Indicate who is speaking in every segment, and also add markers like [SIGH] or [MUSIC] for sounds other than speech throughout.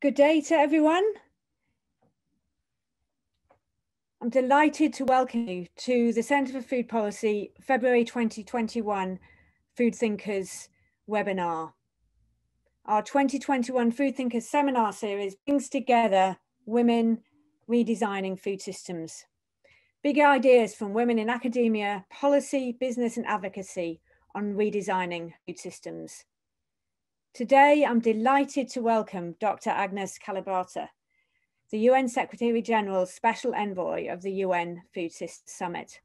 Speaker 1: Good day to everyone. I'm delighted to welcome you to the Centre for Food Policy February 2021 Food Thinkers webinar. Our 2021 Food Thinkers seminar series brings together women redesigning food systems. Big ideas from women in academia, policy, business and advocacy on redesigning food systems. Today, I'm delighted to welcome Dr. Agnes Kalibata, the UN Secretary General's Special Envoy of the UN Food Systems Summit.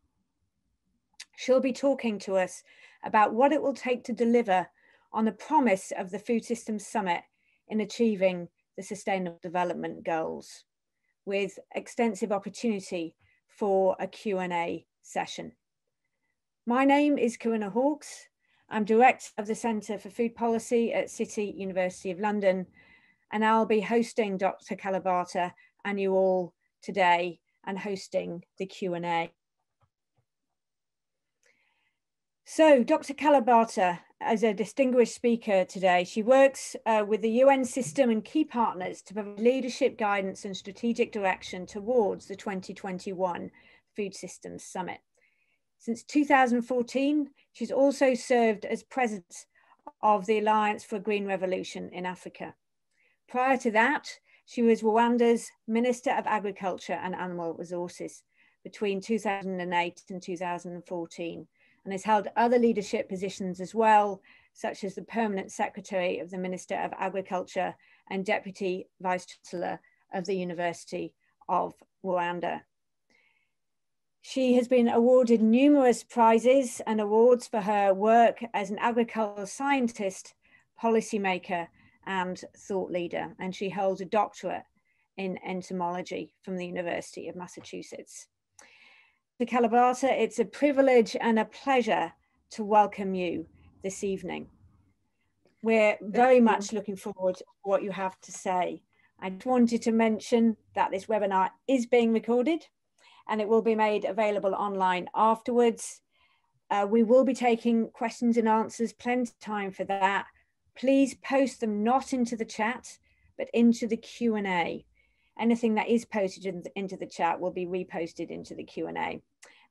Speaker 1: She'll be talking to us about what it will take to deliver on the promise of the Food Systems Summit in achieving the Sustainable Development Goals, with extensive opportunity for a Q&A session. My name is Corinna Hawkes. I'm Director of the Centre for Food Policy at City University of London, and I'll be hosting Dr. Kalibata and you all today and hosting the Q&A. So Dr. Kalibata, as a distinguished speaker today, she works uh, with the UN system and key partners to provide leadership guidance and strategic direction towards the 2021 Food Systems Summit. Since 2014, she's also served as president of the Alliance for a Green Revolution in Africa. Prior to that, she was Rwanda's Minister of Agriculture and Animal Resources between 2008 and 2014, and has held other leadership positions as well, such as the Permanent Secretary of the Minister of Agriculture and Deputy Vice Chancellor of the University of Rwanda. She has been awarded numerous prizes and awards for her work as an agricultural scientist, policymaker, and thought leader. And she holds a doctorate in entomology from the University of Massachusetts. To Kalibata, it's a privilege and a pleasure to welcome you this evening. We're very much looking forward to what you have to say. I just wanted to mention that this webinar is being recorded and it will be made available online afterwards. Uh, we will be taking questions and answers, plenty of time for that. Please post them not into the chat, but into the Q&A. Anything that is posted in the, into the chat will be reposted into the Q&A.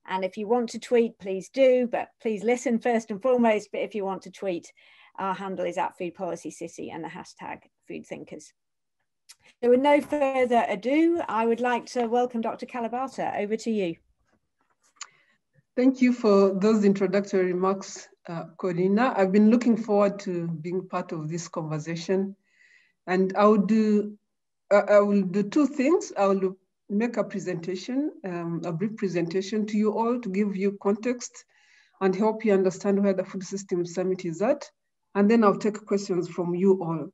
Speaker 1: And if you want to tweet, please do, but please listen first and foremost. But if you want to tweet, our handle is at Food Policy City and the hashtag Food Thinkers. So with no further ado, I would like to welcome Dr. Kalibata. Over to you.
Speaker 2: Thank you for those introductory remarks, uh, Corinna. I've been looking forward to being part of this conversation. And I will do, uh, I will do two things. I will make a presentation, um, a brief presentation to you all to give you context and help you understand where the Food Systems Summit is at. And then I'll take questions from you all.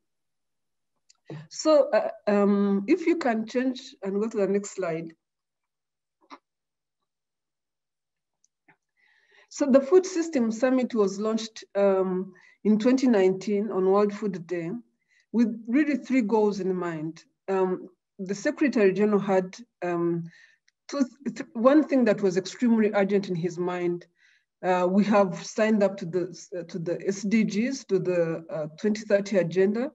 Speaker 2: So uh, um, if you can change and go to the next slide. So the Food System Summit was launched um, in 2019 on World Food Day with really three goals in mind. Um, the Secretary General had um, two, one thing that was extremely urgent in his mind. Uh, we have signed up to the, uh, to the SDGs, to the uh, 2030 agenda,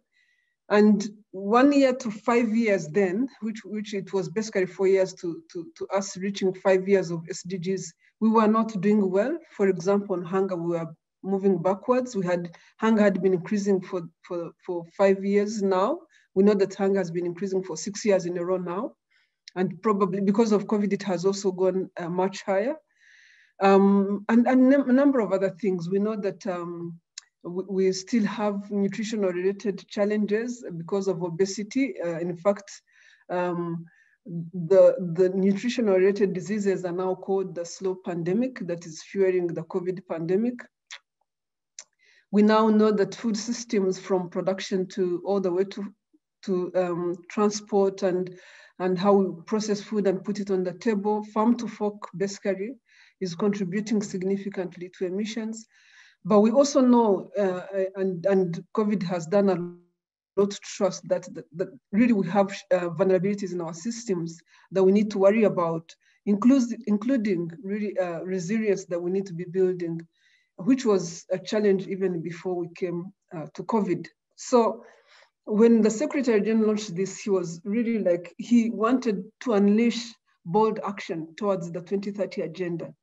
Speaker 2: and one year to five years then, which, which it was basically four years to, to, to us reaching five years of SDGs, we were not doing well. For example, on hunger, we were moving backwards. We had, hunger had been increasing for, for, for five years now. We know that hunger has been increasing for six years in a row now. And probably because of COVID, it has also gone uh, much higher. Um, and, and a number of other things. We know that um, we still have nutritional related challenges because of obesity. Uh, in fact, um, the, the nutritional related diseases are now called the slow pandemic that is fueling the COVID pandemic. We now know that food systems from production to all the way to, to um, transport and, and how we process food and put it on the table, farm to fork basically is contributing significantly to emissions. But we also know, uh, and, and COVID has done a lot to trust that, that, that really we have uh, vulnerabilities in our systems that we need to worry about, includes, including really uh, resilience that we need to be building, which was a challenge even before we came uh, to COVID. So when the Secretary General launched this, he was really like, he wanted to unleash bold action towards the 2030 agenda.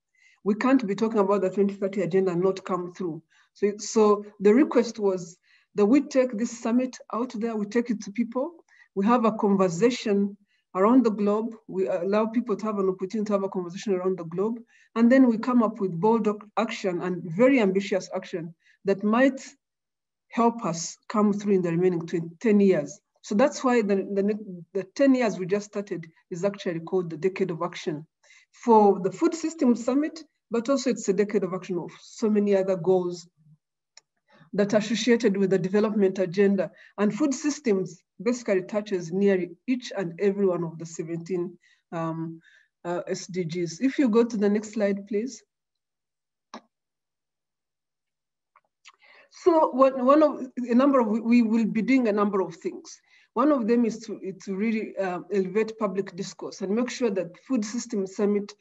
Speaker 2: We can't be talking about the 2030 agenda and not come through. So, so the request was that we take this summit out there, we take it to people, we have a conversation around the globe, we allow people to have an opportunity to have a conversation around the globe, and then we come up with bold action and very ambitious action that might help us come through in the remaining 20, 10 years. So that's why the, the, the 10 years we just started is actually called the Decade of Action. For the Food System Summit, but also it's a decade of action of so many other goals that are associated with the development agenda. And food systems basically touches nearly each and every one of the 17 um, uh, SDGs. If you go to the next slide, please. So one of a number of, we will be doing a number of things. One of them is to, to really uh, elevate public discourse and make sure that Food System Summit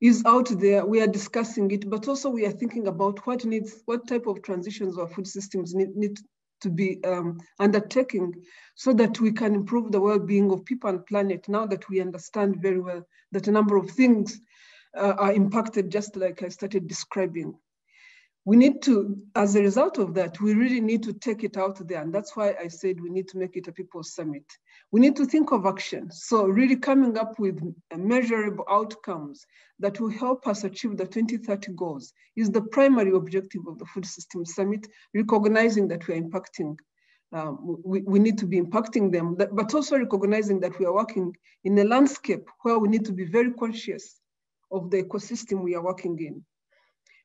Speaker 2: is out there. We are discussing it, but also we are thinking about what needs, what type of transitions our food systems need, need to be um, undertaking so that we can improve the well-being of people and planet now that we understand very well that a number of things uh, are impacted just like I started describing we need to, as a result of that, we really need to take it out there. And that's why I said we need to make it a people's summit. We need to think of action. So really coming up with measurable outcomes that will help us achieve the 2030 goals is the primary objective of the Food System Summit, recognizing that we're impacting um, we, we need to be impacting them, but also recognizing that we are working in a landscape where we need to be very conscious of the ecosystem we are working in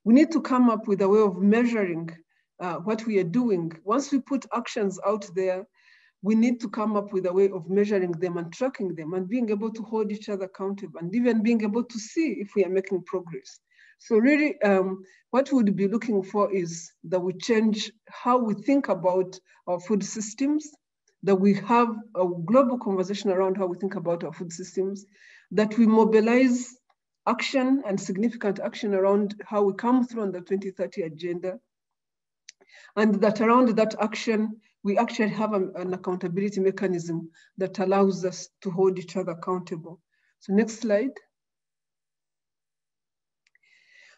Speaker 2: we need to come up with a way of measuring uh, what we are doing. Once we put actions out there, we need to come up with a way of measuring them and tracking them and being able to hold each other accountable and even being able to see if we are making progress. So really um, what we would be looking for is that we change how we think about our food systems, that we have a global conversation around how we think about our food systems, that we mobilize action and significant action around how we come through on the 2030 agenda. And that around that action, we actually have a, an accountability mechanism that allows us to hold each other accountable. So next slide.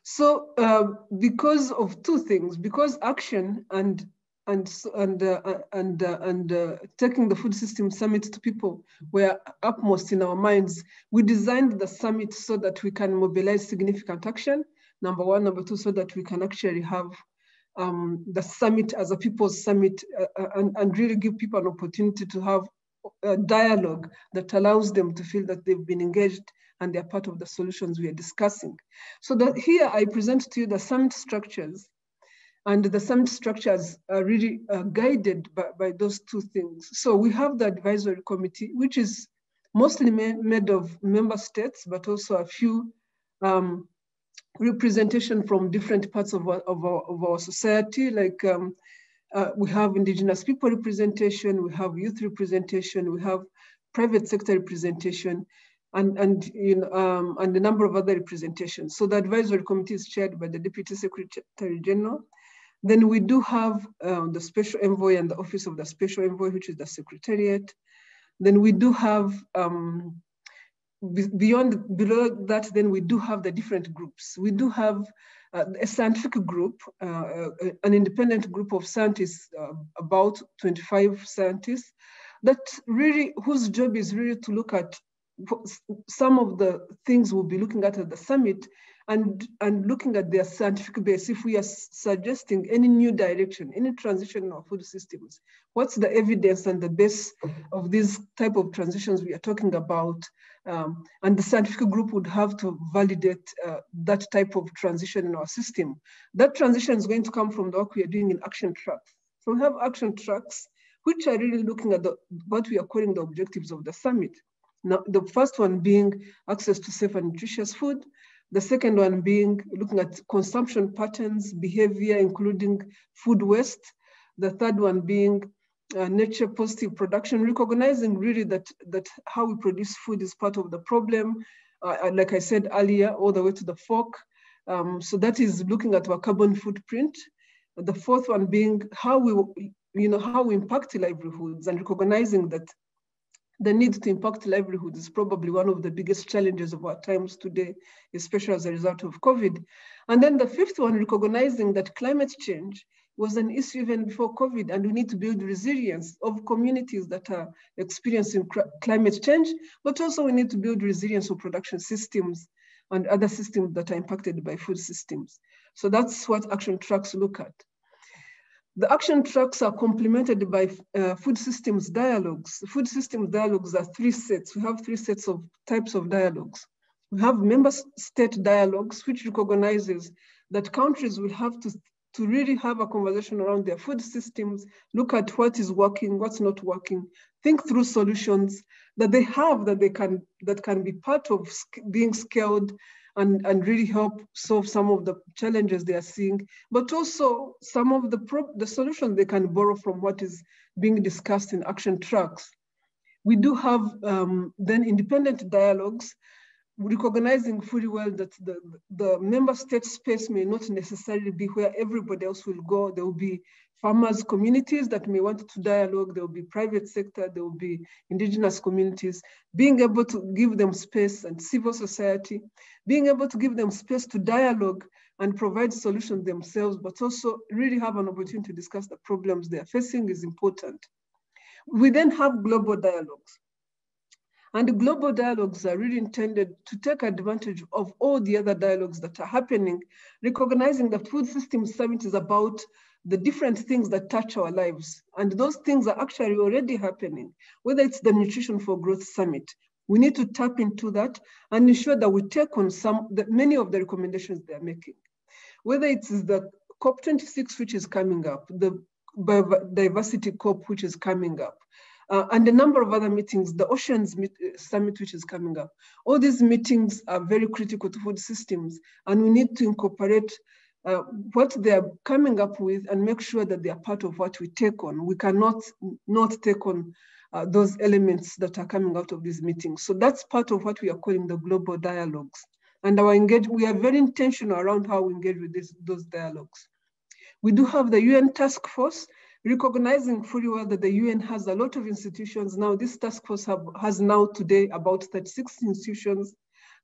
Speaker 2: So uh, because of two things, because action and and and uh, uh, and uh, and uh, taking the food system summit to people were upmost in our minds. We designed the summit so that we can mobilize significant action. Number one, number two, so that we can actually have um, the summit as a people's summit uh, uh, and, and really give people an opportunity to have a dialogue that allows them to feel that they've been engaged and they're part of the solutions we are discussing. So that here I present to you the summit structures and the summit structures are really uh, guided by, by those two things. So we have the advisory committee, which is mostly made of member states, but also a few um, representation from different parts of our, of our, of our society. Like um, uh, we have indigenous people representation, we have youth representation, we have private sector representation, and, and, you know, um, and a number of other representations. So the advisory committee is chaired by the Deputy Secretary General, then we do have uh, the special envoy and the office of the special envoy, which is the secretariat. Then we do have, um, beyond below that, then we do have the different groups. We do have uh, a scientific group, uh, uh an independent group of scientists, uh, about 25 scientists, that really, whose job is really to look at some of the things we'll be looking at at the summit and, and looking at their scientific base, if we are suggesting any new direction, any transition of food systems, what's the evidence and the base of these type of transitions we are talking about? Um, and the scientific group would have to validate uh, that type of transition in our system. That transition is going to come from the work we are doing in action tracks. So we have action tracks, which are really looking at the, what we are calling the objectives of the summit. Now, the first one being access to safe and nutritious food. The second one being looking at consumption patterns, behavior, including food waste. The third one being uh, nature positive production, recognizing really that, that how we produce food is part of the problem. Uh, uh like I said earlier, all the way to the fork. Um, so that is looking at our carbon footprint. The fourth one being how we you know, how we impact livelihoods and recognizing that the need to impact livelihoods is probably one of the biggest challenges of our times today, especially as a result of COVID. And then the fifth one, recognizing that climate change was an issue even before COVID, and we need to build resilience of communities that are experiencing climate change, but also we need to build resilience of production systems and other systems that are impacted by food systems. So that's what action tracks look at. The action tracks are complemented by uh, food systems dialogues. Food systems dialogues are three sets. We have three sets of types of dialogues. We have member state dialogues, which recognizes that countries will have to, to really have a conversation around their food systems, look at what is working, what's not working, think through solutions that they have that they can that can be part of being scaled and, and really help solve some of the challenges they are seeing, but also some of the, the solutions they can borrow from what is being discussed in action tracks. We do have um, then independent dialogues, recognizing fully well that the, the member state space may not necessarily be where everybody else will go. There will be farmers communities that may want to dialogue, there will be private sector, there will be indigenous communities, being able to give them space and civil society, being able to give them space to dialogue and provide solutions themselves, but also really have an opportunity to discuss the problems they're facing is important. We then have global dialogues. And the global dialogues are really intended to take advantage of all the other dialogues that are happening, recognizing that Food Systems Summit is about the different things that touch our lives. And those things are actually already happening, whether it's the Nutrition for Growth Summit. We need to tap into that and ensure that we take on some, that many of the recommendations they're making. Whether it's the COP26, which is coming up, the Biodiversity COP, which is coming up, uh, and a number of other meetings, the Oceans meet, uh, Summit, which is coming up. All these meetings are very critical to food systems, and we need to incorporate uh, what they're coming up with and make sure that they are part of what we take on. We cannot not take on uh, those elements that are coming out of these meetings. So that's part of what we are calling the global dialogues. And our engage, we are very intentional around how we engage with this, those dialogues. We do have the UN task force, recognizing fully well that the UN has a lot of institutions. Now this task force have, has now today about 36 institutions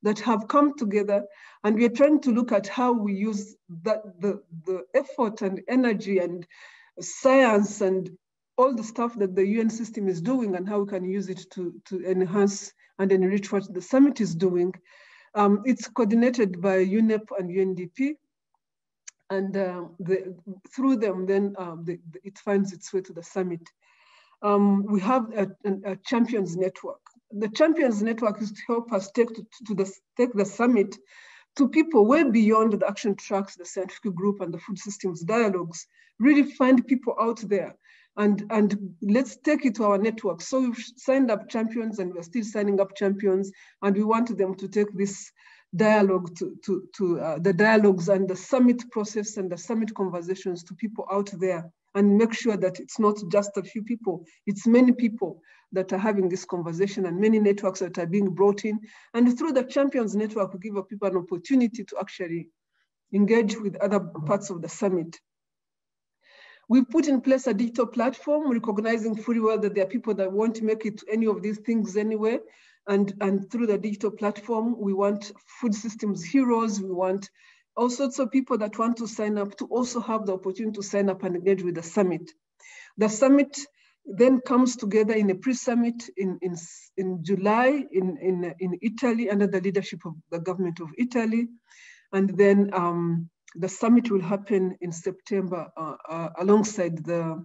Speaker 2: that have come together and we are trying to look at how we use that, the, the effort and energy and science and all the stuff that the UN system is doing and how we can use it to, to enhance and enrich what the summit is doing. Um, it's coordinated by UNEP and UNDP. And uh, the, through them, then um, the, the, it finds its way to the summit. Um, we have a, a, a champions network the Champions Network is to help us take to, to the, take the summit to people way beyond the action tracks, the scientific group and the food systems dialogues, really find people out there and, and let's take it to our network. So we've signed up champions and we're still signing up champions and we want them to take this dialogue to, to, to uh, the dialogues and the summit process and the summit conversations to people out there and make sure that it's not just a few people, it's many people that are having this conversation and many networks that are being brought in. And through the Champions Network, we give people an opportunity to actually engage with other parts of the summit. We've put in place a digital platform, recognizing fully well that there are people that want to make it to any of these things anyway. And, and through the digital platform, we want food systems heroes, we want all sorts of people that want to sign up to also have the opportunity to sign up and engage with the summit. The summit then comes together in a pre-summit in, in, in July in, in, in Italy under the leadership of the government of Italy. And then um, the summit will happen in September uh, uh, alongside the,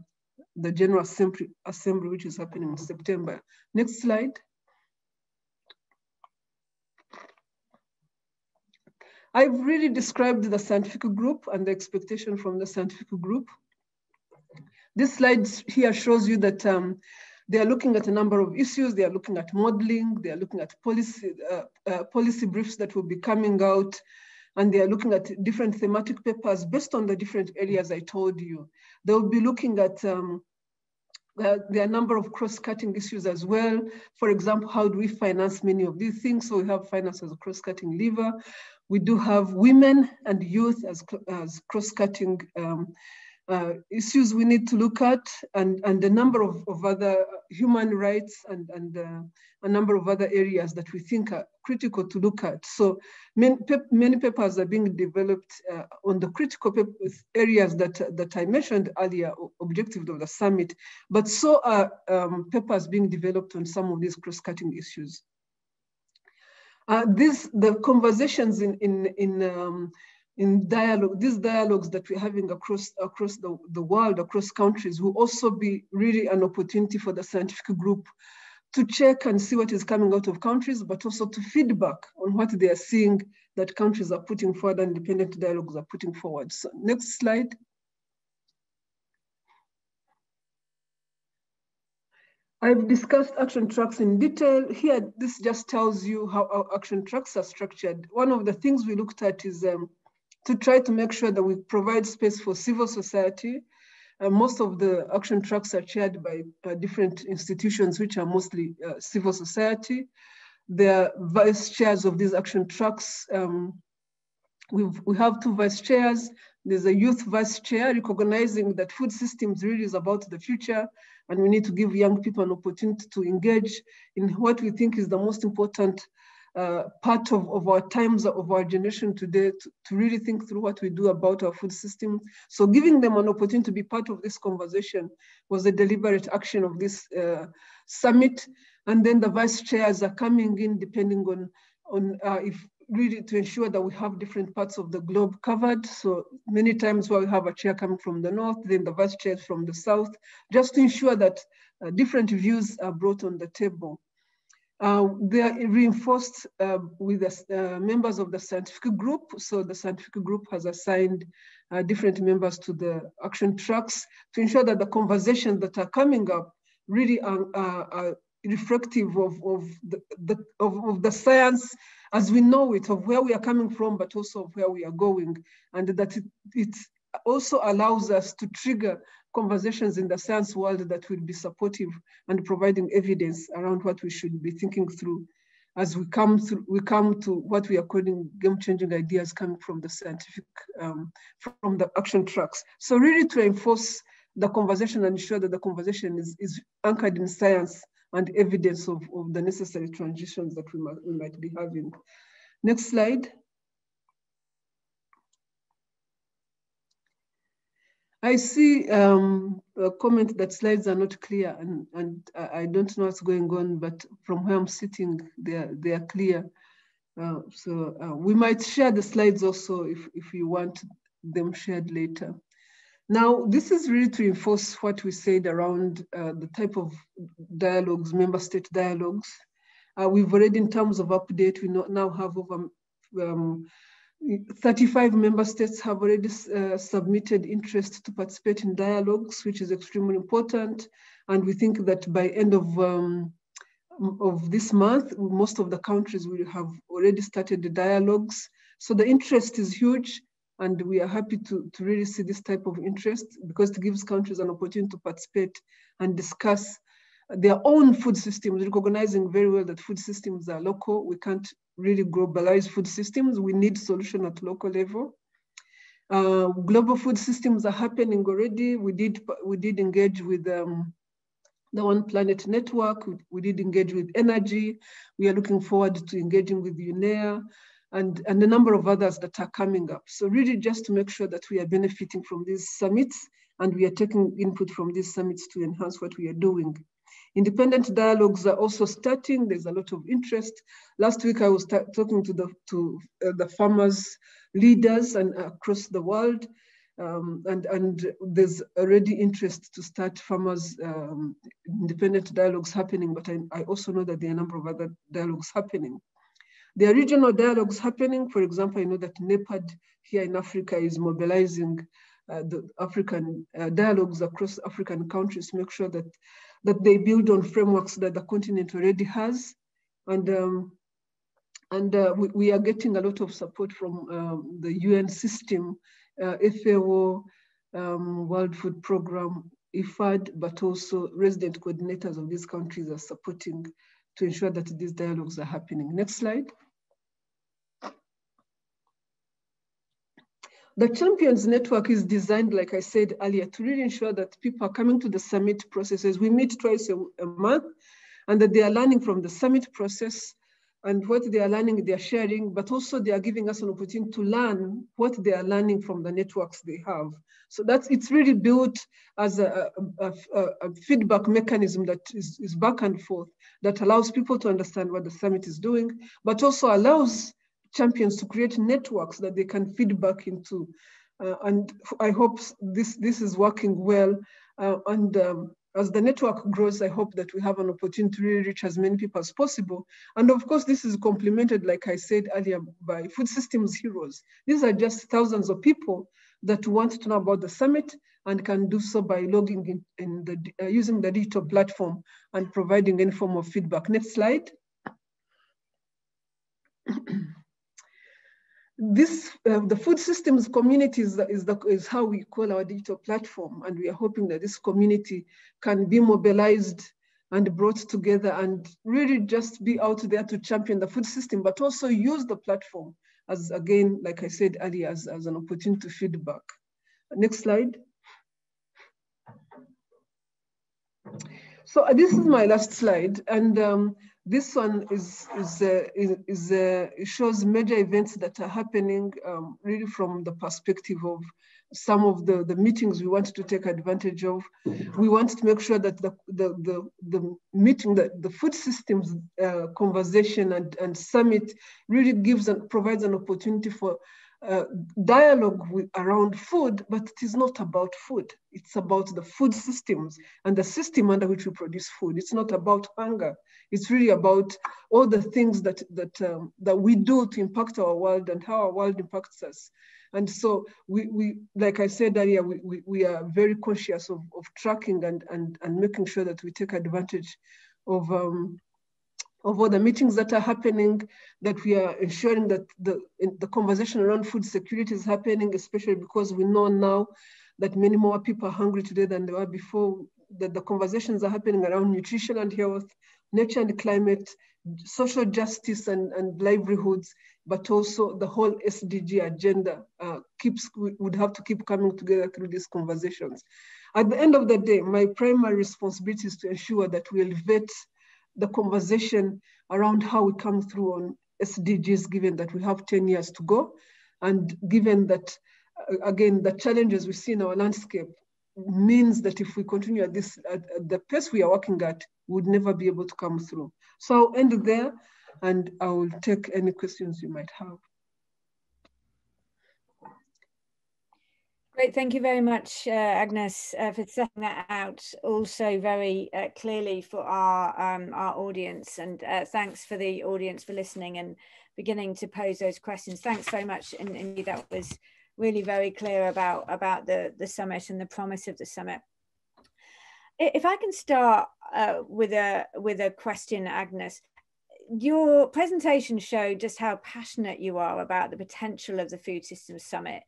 Speaker 2: the General Assembly, Assembly, which is happening in September. Next slide. I've really described the scientific group and the expectation from the scientific group. This slide here shows you that um, they are looking at a number of issues. They are looking at modeling. They are looking at policy, uh, uh, policy briefs that will be coming out. And they are looking at different thematic papers based on the different areas I told you. They will be looking at um, uh, there are a number of cross-cutting issues as well. For example, how do we finance many of these things? So we have finance as a cross-cutting lever. We do have women and youth as, as cross-cutting um, uh, issues we need to look at and, and a number of, of other human rights and, and uh, a number of other areas that we think are critical to look at. So many, many papers are being developed uh, on the critical areas that, that I mentioned earlier, objectives of the summit, but so are um, papers being developed on some of these cross-cutting issues. Uh, this, the conversations in, in, in um, in dialogue, these dialogues that we're having across, across the, the world, across countries, will also be really an opportunity for the scientific group to check and see what is coming out of countries, but also to feedback on what they are seeing that countries are putting forward and independent dialogues are putting forward. So next slide. I've discussed action tracks in detail. Here, this just tells you how our action tracks are structured. One of the things we looked at is um, to try to make sure that we provide space for civil society. Most of the action tracks are chaired by uh, different institutions, which are mostly uh, civil society. The vice chairs of these action tracks, um, we've, we have two vice chairs. There's a youth vice chair recognizing that food systems really is about the future and we need to give young people an opportunity to engage in what we think is the most important uh, part of, of our times of our generation today to, to, really think through what we do about our food system. So giving them an opportunity to be part of this conversation was a deliberate action of this uh, summit. And then the vice chairs are coming in depending on, on uh, if really to ensure that we have different parts of the globe covered. So many times where we have a chair coming from the north, then the vice chairs from the south, just to ensure that uh, different views are brought on the table. Uh, they are reinforced uh, with the uh, members of the scientific group. So the scientific group has assigned uh, different members to the action tracks to ensure that the conversations that are coming up really are, are, are reflective of, of, the, the of, of, the science as we know it, of where we are coming from, but also of where we are going. And that it, it also allows us to trigger conversations in the science world that will be supportive and providing evidence around what we should be thinking through as we come through, we come to what we are calling game-changing ideas coming from the scientific, um, from the action tracks. So really to enforce the conversation and ensure that the conversation is, is anchored in science and evidence of, of the necessary transitions that we might, we might be having. Next slide. I see um, a comment that slides are not clear and, and I don't know what's going on, but from where I'm sitting, they are, they are clear. Uh, so uh, we might share the slides also if, if you want them shared later. Now, this is really to enforce what we said around uh, the type of dialogues, member state dialogues. Uh, we've already, in terms of update, we now have over um, 35 member states have already uh, submitted interest to participate in dialogues, which is extremely important. And we think that by end of, um, of this month, most of the countries will have already started the dialogues. So the interest is huge. And we are happy to, to really see this type of interest because it gives countries an opportunity to participate and discuss their own food systems, recognizing very well that food systems are local. We can't really globalize food systems. We need solution at local level. Uh, global food systems are happening already. We did we did engage with um, the One Planet Network. We, we, did engage with energy. We are looking forward to engaging with UNEA and, and a number of others that are coming up. So really just to make sure that we are benefiting from these summits and we are taking input from these summits to enhance what we are doing. Independent dialogues are also starting. There's a lot of interest. Last week, I was talking to the to uh, the farmers leaders and across the world, um, and and there's already interest to start farmers um, independent dialogues happening. But I, I also know that there are a number of other dialogues happening. There are regional dialogues happening. For example, I know that NEPAD here in Africa is mobilizing uh, the African uh, dialogues across African countries make sure that that they build on frameworks that the continent already has. And, um, and uh, we, we, are getting a lot of support from um, the UN system, uh, FAO, um, World Food Program, IFAD, but also resident coordinators of these countries are supporting to ensure that these dialogues are happening. Next slide. The Champions Network is designed, like I said earlier, to really ensure that people are coming to the summit processes. We meet twice a, month and that they are learning from the summit process and what they are learning, they are sharing, but also they are giving us an opportunity to learn what they are learning from the networks they have. So that's it's really built as a, a, a, a feedback mechanism that is, is back and forth that allows people to understand what the summit is doing, but also allows champions to create networks that they can feed back into. Uh, and I hope this, this is working well. Uh, and um, as the network grows, I hope that we have an opportunity to reach as many people as possible. And of course, this is complemented, like I said earlier, by food systems heroes. These are just thousands of people that want to know about the summit and can do so by logging in, in the, uh, using the digital platform and providing any form of feedback. Next slide. [CLEARS THROAT] this uh, the food systems community is, is, the, is how we call our digital platform and we are hoping that this community can be mobilized and brought together and really just be out there to champion the food system but also use the platform as again like i said earlier as, as an opportunity to feedback. Next slide. So uh, this is my last slide and um, this one is, is, is, shows major events that are happening um, really from the perspective of some of the, the meetings we want to take advantage of. We want to make sure that the, the, the, the meeting, the, the food systems uh, conversation and, and summit really gives and provides an opportunity for uh, dialogue with, around food, but it is not about food. It's about the food systems and the system under which we produce food. It's not about hunger. It's really about all the things that that um, that we do to impact our world and how our world impacts us. And so we, we like I said earlier, we, we, we are very conscious of, of tracking and, and, and making sure that we take advantage of um, of all the meetings that are happening, that we are ensuring that the, the conversation around food security is happening, especially because we know now that many more people are hungry today than they were before, that the conversations are happening around nutrition and health, nature and climate, social justice and, and livelihoods, but also the whole SDG agenda uh, keeps would have to keep coming together through these conversations. At the end of the day, my primary responsibility is to ensure that we elevate the conversation around how we come through on SDGs, given that we have 10 years to go, and given that, uh, again, the challenges we see in our landscape means that if we continue at this, at, the pace we are working at, we would never be able to come through. So I'll end there, and I will take any questions you might have.
Speaker 1: Great, thank you very much, uh, Agnes, uh, for setting that out also very uh, clearly for our um, our audience. And uh, thanks for the audience for listening and beginning to pose those questions. Thanks very much. And, and that was really very clear about, about the, the summit and the promise of the summit. If I can start uh, with, a, with a question, Agnes, your presentation showed just how passionate you are about the potential of the Food Systems Summit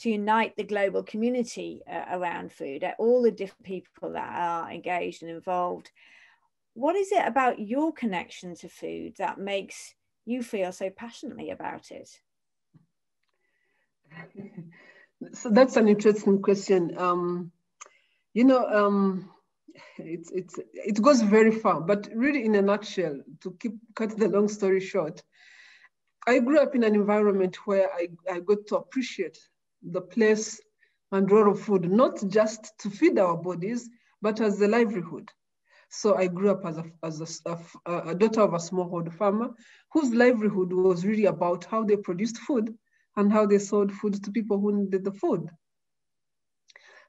Speaker 1: to unite the global community uh, around food, all the different people that are engaged and involved. What is it about your connection to food that makes you feel so passionately about it? [LAUGHS]
Speaker 2: So that's an interesting question. Um, you know, um, it's it's it goes very far, but really, in a nutshell, to keep cut the long story short, I grew up in an environment where I, I got to appreciate the place and of food, not just to feed our bodies, but as a livelihood. So I grew up as a, as a, a daughter of a smallholder farmer whose livelihood was really about how they produced food and how they sold food to people who needed the food.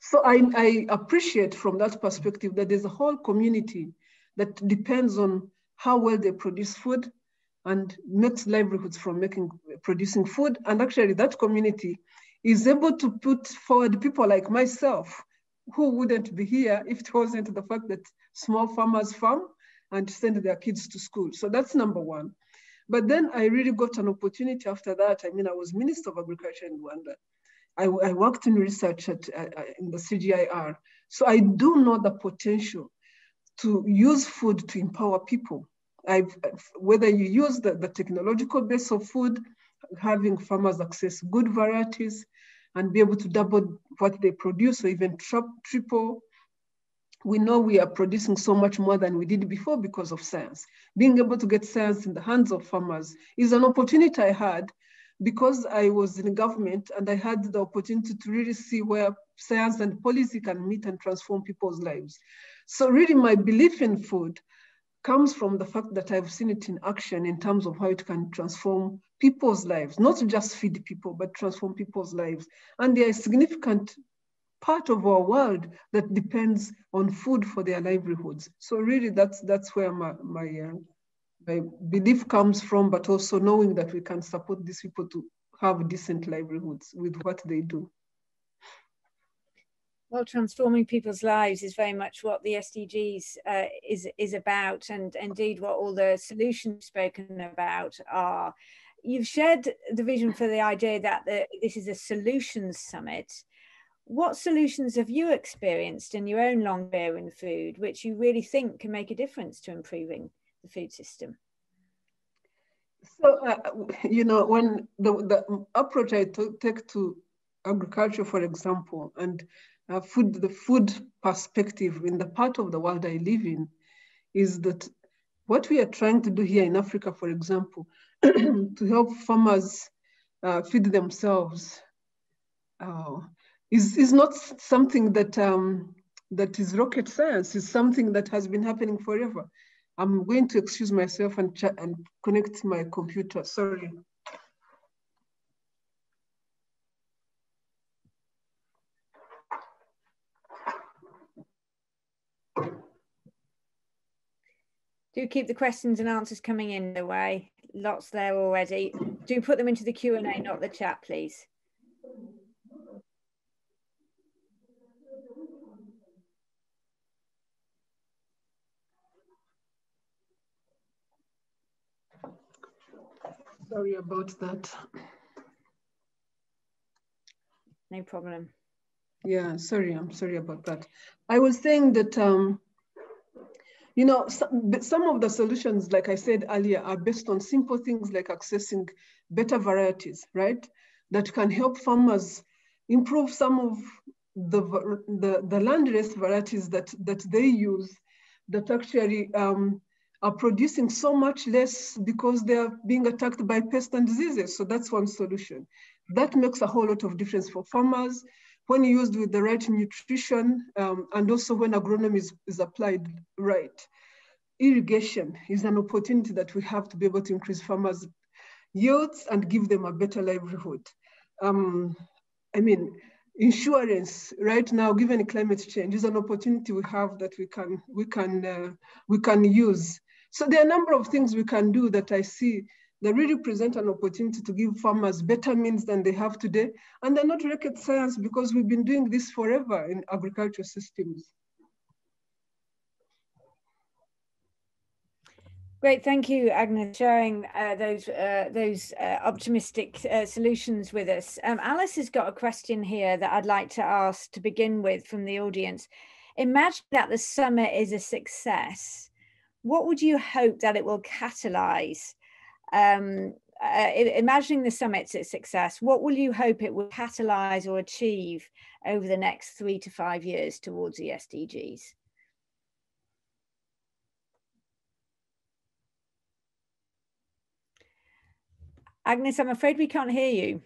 Speaker 2: So I, I appreciate from that perspective that there's a whole community that depends on how well they produce food and makes livelihoods from making producing food. And actually that community is able to put forward people like myself who wouldn't be here if it wasn't the fact that small farmers farm and send their kids to school. So that's number one. But then I really got an opportunity after that. I mean, I was Minister of Agriculture in Rwanda. I, I worked in research at, uh, in the CGIAR. So I do know the potential to use food to empower people. I've, whether you use the, the technological base of food, having farmers access good varieties, and be able to double what they produce or even triple. We know we are producing so much more than we did before because of science. Being able to get science in the hands of farmers is an opportunity I had because I was in government and I had the opportunity to really see where science and policy can meet and transform people's lives. So really my belief in food comes from the fact that I've seen it in action in terms of how it can transform people's lives, not just feed people, but transform people's lives. And there is a significant part of our world that depends on food for their livelihoods. So really that's, that's where my, my, uh, my belief comes from, but also knowing that we can support these people to have decent livelihoods with what they do.
Speaker 1: Well, transforming people's lives is very much what the SDGs uh, is is about, and indeed what all the solutions spoken about are. You've shared the vision for the idea that the, this is a solutions summit. What solutions have you experienced in your own long career in food, which you really think can make a difference to improving the food system?
Speaker 2: So, uh, you know, when the, the approach I take to agriculture, for example, and uh, food, the food perspective in the part of the world I live in is that what we are trying to do here in Africa, for example, [CLEARS THROAT] to help farmers uh, feed themselves uh, is, is not something that, um, that is rocket science, it's something that has been happening forever. I'm going to excuse myself and, and connect my computer, sorry.
Speaker 1: Do keep the questions and answers coming in the way. Lots there already. Do put them into the Q&A, not the chat, please.
Speaker 2: Sorry about that.
Speaker 1: No problem.
Speaker 2: Yeah, sorry, I'm sorry about that. I was saying that um, you know, some, of the solutions, like I said earlier, are based on simple things like accessing better varieties, right? That can help farmers improve some of the, the, the landrace varieties that, that they use that actually um, are producing so much less because they are being attacked by pests and diseases. So that's one solution. That makes a whole lot of difference for farmers when used with the right nutrition um, and also when agronomy is, is applied right. Irrigation is an opportunity that we have to be able to increase farmers' yields and give them a better livelihood. Um, I mean, insurance right now, given climate change, is an opportunity we have that we can we can uh, we can use. So there are a number of things we can do that I see they really present an opportunity to give farmers better means than they have today. And they're not rocket science because we've been doing this forever in agricultural systems.
Speaker 1: Great, thank you, Agnes, for sharing uh, those uh, those uh, optimistic uh, solutions with us. Um, Alice has got a question here that I'd like to ask to begin with from the audience. Imagine that the summit is a success. What would you hope that it will catalyze um, uh, imagining the summit's success, what will you hope it will catalyze or achieve over the next three to five years towards the SDGs? Agnes, I'm afraid we can't hear you.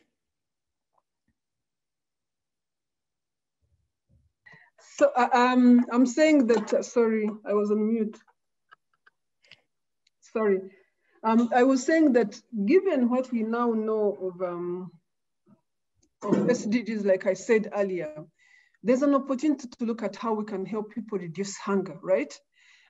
Speaker 2: So uh, um, I'm saying that, uh, sorry, I was on mute. Sorry. Um, I was saying that given what we now know of, um, of SDGs, like I said earlier, there's an opportunity to look at how we can help people reduce hunger, right?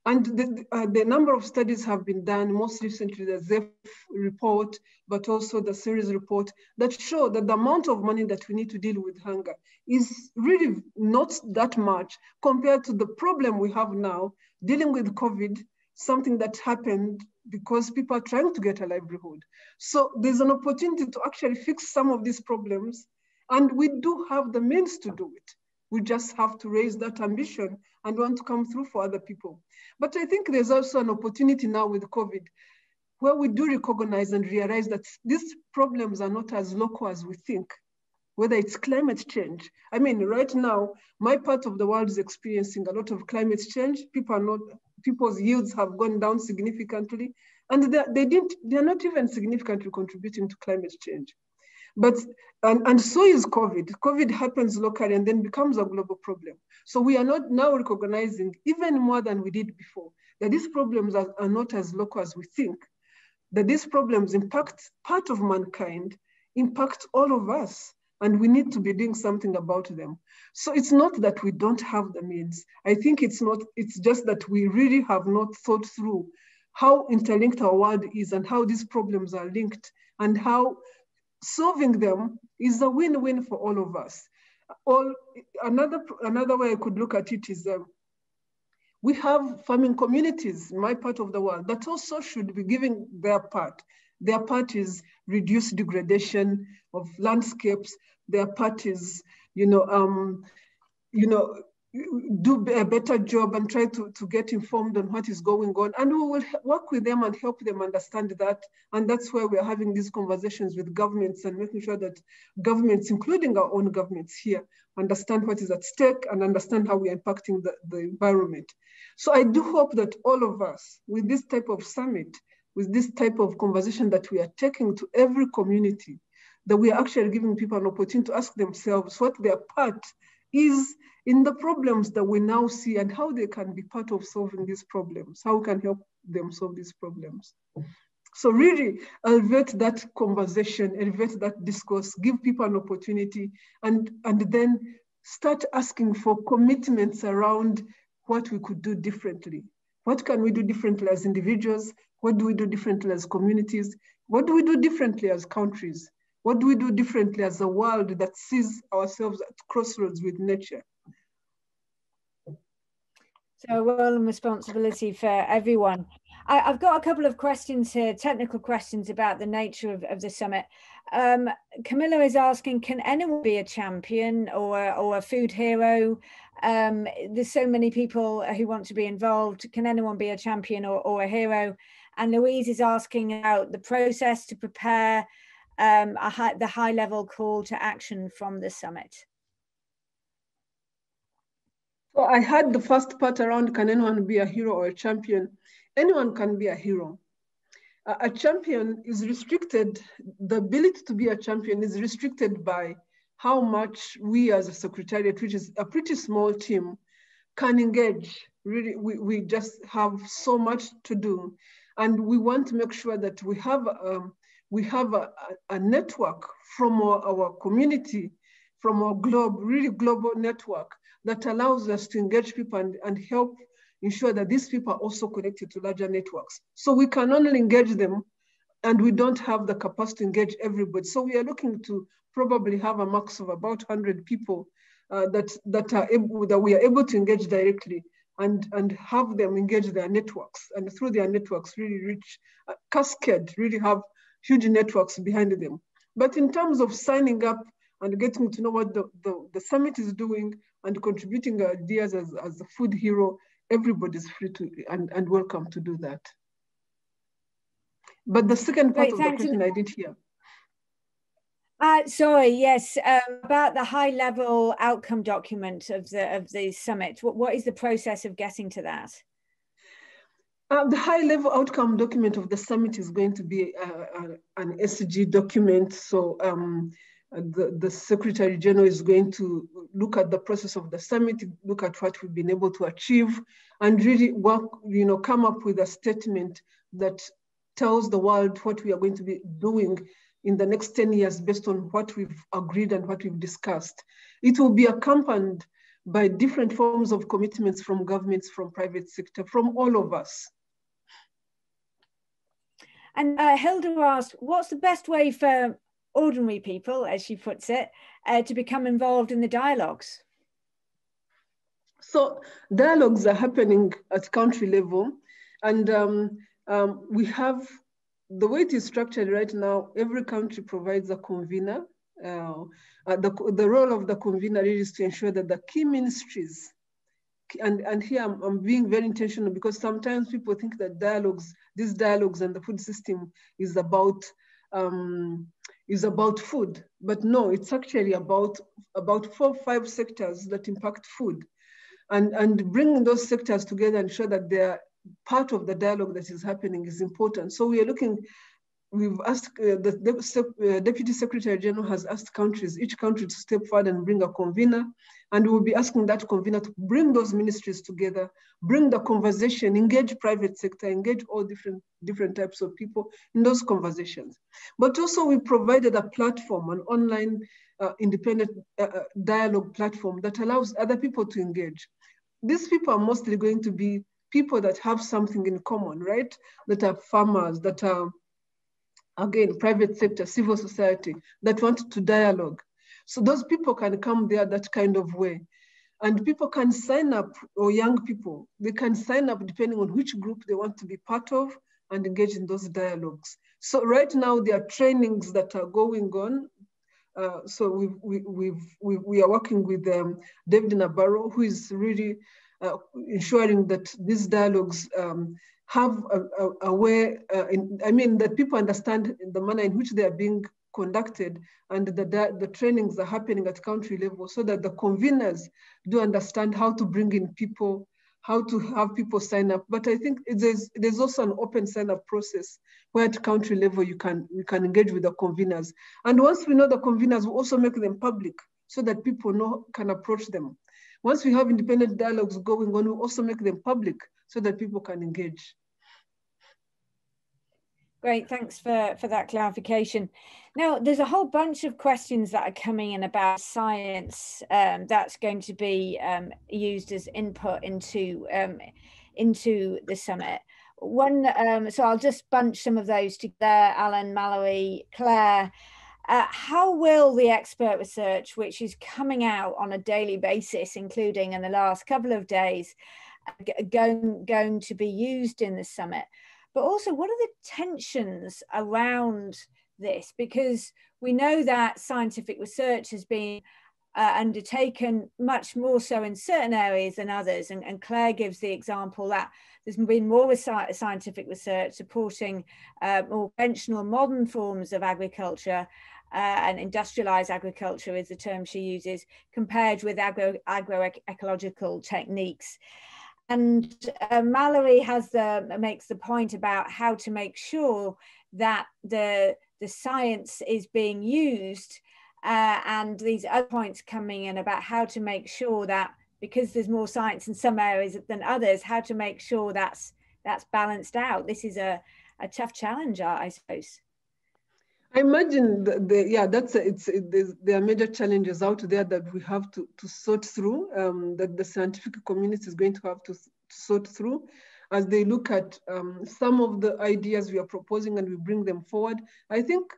Speaker 2: And the, uh, the number of studies have been done, most recently the ZEF report, but also the Ceres report, that show that the amount of money that we need to deal with hunger is really not that much compared to the problem we have now dealing with COVID, something that happened because people are trying to get a livelihood. So there's an opportunity to actually fix some of these problems. And we do have the means to do it. We just have to raise that ambition and want to come through for other people. But I think there's also an opportunity now with COVID where we do recognize and realize that these problems are not as local as we think. whether it's climate change. I mean, right now, my part of the world is experiencing a lot of climate change. People are not, people's yields have gone down significantly, and they, they didn't, they're not even significantly contributing to climate change. But, and, and so is COVID. COVID happens locally and then becomes a global problem. So we are not now recognizing even more than we did before, that these problems are, are not as local as we think, that these problems impact part of mankind, impact all of us and we need to be doing something about them. So it's not that we don't have the means. I think it's not, it's just that we really have not thought through how interlinked our world is and how these problems are linked and how solving them is a win-win for all of us. All, another, another way I could look at it is um, we have farming communities in my part of the world that also should be giving their part. Their part is reduce degradation of landscapes. Their part is, you know, um, you know, do a better job and try to, to get informed on what is going on. And we will work with them and help them understand that. And that's why we're having these conversations with governments and making sure that governments, including our own governments here, understand what is at stake and understand how we're impacting the, the environment. So I do hope that all of us, with this type of summit, with this type of conversation that we are taking to every community, that we are actually giving people an opportunity to ask themselves what their part is in the problems that we now see and how they can be part of solving these problems, how we can help them solve these problems. So really elevate that conversation, elevate that discourse, give people an opportunity and, and then start asking for commitments around what we could do differently. What can we do differently as individuals? What do we do differently as communities? What do we do differently as countries? What do we do differently as a world that sees ourselves at crossroads with nature?
Speaker 1: So a role and responsibility for everyone. I, have got a couple of questions here, technical questions about the nature of, of the summit. Um, Camilla is asking, can anyone be a champion or, or a food hero? Um, there's so many people who want to be involved. Can anyone be a champion or, or a hero? And Louise is asking about the process to prepare um, high, the high level call to action from the summit.
Speaker 2: So I had the first part around can anyone be a hero or a champion? Anyone can be a hero. A, champion is restricted, the ability to be a champion is restricted by how much we as a secretariat, which is a pretty small team, can engage. Really, we, we just have so much to do. And we want to make sure that we have, um, we have a, a, network from our, our community, from our globe, really global network that allows us to engage people and, and help ensure that these people are also connected to larger networks. So we can only engage them and we don't have the capacity to engage everybody. So we are looking to probably have a max of about 100 people uh, that, that, are able, that we are able to engage directly and, and have them engage their networks and through their networks really reach, uh, cascade, really have huge networks behind them. But in terms of signing up and getting to know what the, the, the summit is doing and contributing ideas as, as a food hero, everybody's free to and, and welcome to do that. But the second part Great, of the question. I did hear.
Speaker 1: Uh, sorry, yes, um, about the high level outcome document of the of the summit. What, what is the process of getting to that?
Speaker 2: Uh, the high level outcome document of the summit is going to be uh, uh an SG document. So um, the, the Secretary General is going to look at the process of the summit, look at what we've been able to achieve, and really work, you know, come up with a statement that tells the world what we are going to be doing in the next 10 years based on what we've agreed and what we've discussed. It will be accompanied by different forms of commitments from governments, from private sector, from all of us.
Speaker 1: And uh, Hilda asked, what's the best way for ordinary people, as she puts it, uh, to become involved in the dialogues?
Speaker 2: So dialogues are happening at country level and um, um, we have the way it is structured right now, every country provides a convener. Uh, uh, the, the role of the convener is to ensure that the key ministries, and, and here I'm, I'm being very intentional because sometimes people think that dialogues, these dialogues and the food system is about um, is about food, but no, it's actually about about four five sectors that impact food, and and bringing those sectors together and show that they're part of the dialogue that is happening is important. So we are looking we've asked, uh, the, the uh, Deputy Secretary General has asked countries, each country to step forward and bring a convener. And we'll be asking that convener to bring those ministries together, bring the conversation, engage private sector, engage all different, different types of people in those conversations. But also we provided a platform, an online uh, independent uh, uh, dialogue platform that allows other people to engage. These people are mostly going to be people that have something in common, right? That are farmers, that are again, private sector, civil society that want to dialogue. So those people can come there that kind of way. And people can sign up, or young people, they can sign up depending on which group they want to be part of and engage in those dialogues. So right now there are trainings that are going on. Uh, so we, we've, we, we are working with um, David Nabarro, who is really uh, ensuring that these dialogues um, have a, a, a way, uh, in, I mean, that people understand the manner in which they are being conducted and the, the trainings are happening at country level so that the conveners do understand how to bring in people, how to have people sign up. But I think there's, there's also an open sign up process where at country level you can, you can engage with the conveners. And once we know the conveners, we also make them public so that people know can approach them. Once we have independent dialogues going on, we also make them public so that people can engage.
Speaker 1: Great, thanks for, for that clarification. Now, there's a whole bunch of questions that are coming in about science um, that's going to be um, used as input into, um, into the summit. One, um, so I'll just bunch some of those together, Alan, Mallory, Claire. Uh, how will the expert research, which is coming out on a daily basis, including in the last couple of days, going, going to be used in the summit? But also, what are the tensions around this? Because we know that scientific research has been uh, undertaken much more so in certain areas than others. And, and, Claire gives the example that there's been more scientific research supporting uh, more conventional modern forms of agriculture uh, and industrialized agriculture is the term she uses, compared with agro, agroecological techniques. And uh, Mallory has the makes the point about how to make sure that the the science is being used, uh, and these other points coming in about how to make sure that because there's more science in some areas than others, how to make sure that's that's balanced out. This is a, a tough challenge, I suppose.
Speaker 2: I imagine the, the, yeah, that's a, it's it, there are major challenges out there that we have to, to sort through. Um, that the scientific community is going to have to, to sort through as they look at um, some of the ideas we are proposing and we bring them forward. I think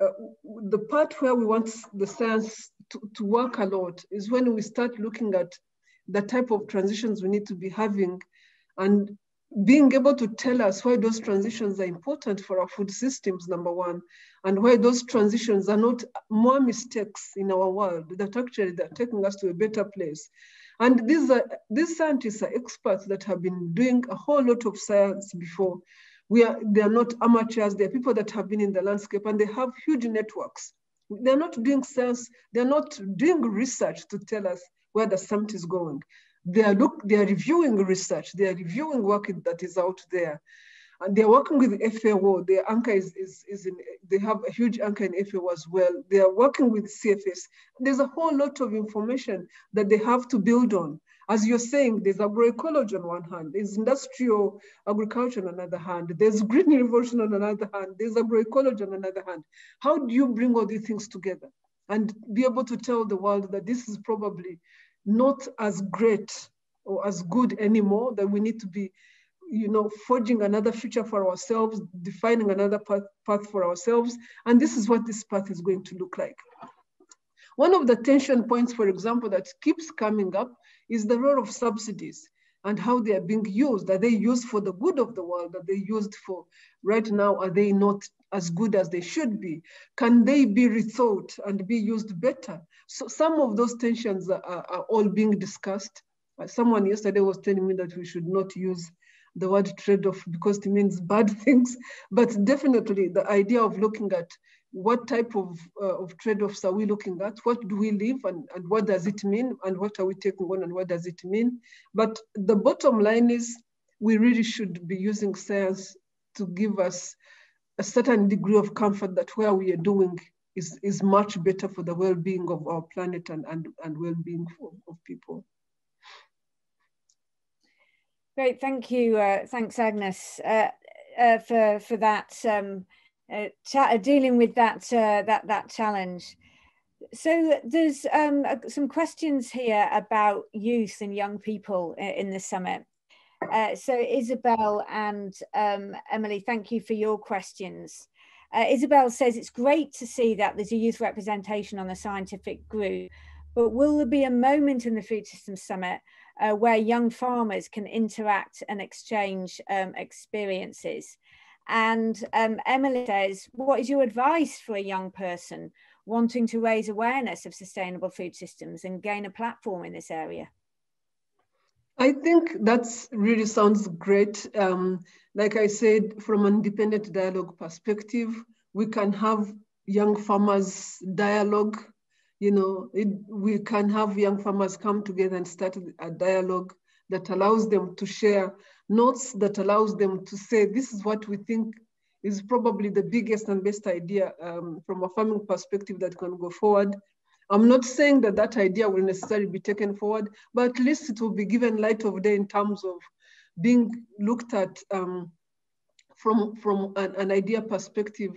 Speaker 2: uh, the part where we want the science to, to work a lot is when we start looking at the type of transitions we need to be having and being able to tell us why those transitions are important for our food systems, number one, and why those transitions are not more mistakes in our world that actually they're taking us to a better place. And these are these scientists are experts that have been doing a whole lot of science before. We are they are not amateurs, they're people that have been in the landscape and they have huge networks. They're not doing science, they're not doing research to tell us where the summit is going they are look they are reviewing research they are reviewing work that is out there and they're working with FAO. Their anchor is, is, is in, they have a huge anchor in FAO as well. They are working with CFS. There's a whole lot of information that they have to build on. As you're saying, there's agroecology on one hand, there's industrial agriculture on another hand, there's green revolution on another hand, there's agroecology on another hand. How do you bring all these things together and be able to tell the world that this is probably not as great or as good anymore, that we need to be, you know, forging another future for ourselves, defining another path, path for ourselves. And this is what this path is going to look like. One of the tension points, for example, that keeps coming up is the role of subsidies and how they are being used. Are they used for the good of the world? Are they used for right now? Are they not as good as they should be? Can they be rethought and be used better? So some of those tensions are, are all being discussed. Someone yesterday was telling me that we should not use the word trade-off because it means bad [LAUGHS] things, but definitely the idea of looking at what type of, uh, of trade-offs are we looking at? What do we live and, and what does it mean? And what are we taking on and what does it mean? But the bottom line is we really should be using science to give us a certain degree of comfort that where we are doing is, is much better for the well-being of our planet and, and, and well-being of people.
Speaker 1: Great, thank you. Uh, thanks, Agnes, uh, uh, for for that um, uh, uh, dealing with that uh, that that challenge. So there's um, some questions here about youth and young people in the summit. so Isabel and um, Emily, thank you for your questions. Isabel says it's great to see that there's a youth representation on the scientific group, but will there be a moment in the Food Systems Summit uh, where young farmers can interact and exchange um, experiences. And um, Emily says, what is your advice for a young person wanting to raise awareness of sustainable food systems and gain a platform in this area?
Speaker 2: I think that really sounds great. Um, like I said, from an independent dialogue perspective, we can have young farmers dialogue you know, it, we can have young farmers come together and start a dialogue that allows them to share notes, that allows them to say, this is what we think is probably the biggest and best idea um, from a farming perspective that can go forward. I'm not saying that that idea will necessarily be taken forward, but at least it will be given light of day in terms of being looked at um, from, from an, an idea perspective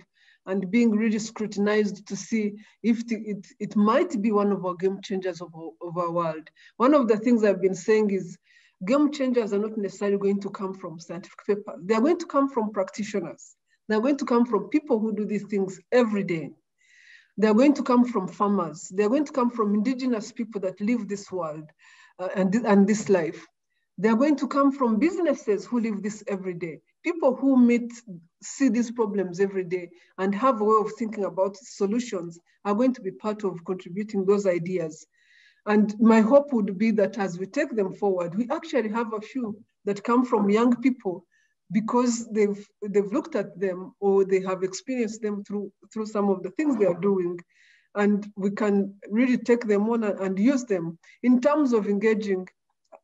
Speaker 2: and being really scrutinized to see if it, it might be one of our game changers of our, of our world. One of the things I've been saying is game changers are not necessarily going to come from scientific papers. They're going to come from practitioners. They're going to come from people who do these things every day. They're going to come from farmers. They're going to come from indigenous people that live this world uh, and, and this life. They're going to come from businesses who live this every day people who meet, see these problems every day and have a way of thinking about solutions are going to be part of contributing those ideas. And my hope would be that as we take them forward, we actually have a few that come from young people because they've they've looked at them or they have experienced them through through some of the things they are doing and we can really take them on and use them in terms of engaging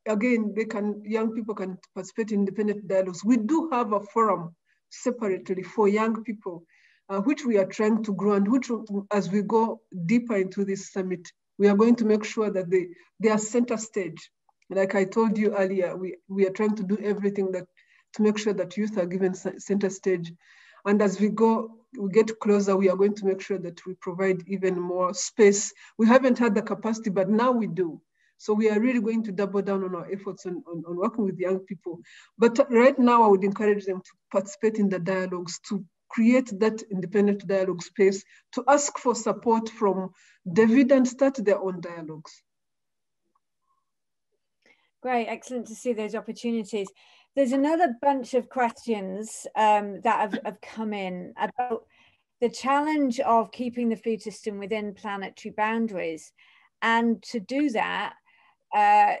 Speaker 2: again, they can, young people can participate in independent dialogues. We do have a forum separately for young people, uh, which we are trying to grow and which as we go deeper into this summit, we are going to make sure that they, they are center stage. Like I told you earlier, we, we are trying to do everything that to make sure that youth are given center stage. And as we go, we get closer, we are going to make sure that we provide even more space. We haven't had the capacity, but now we do. So we are really going to double down on our efforts on, on, on working with young people. But right now, I would encourage them to participate in the dialogues, to create that independent dialogue space, to ask for support from David and start their own dialogues.
Speaker 1: Great, excellent to see those opportunities. There's another bunch of questions um, that have, have come in about the challenge of keeping the food system within planetary boundaries. And to do that, uh,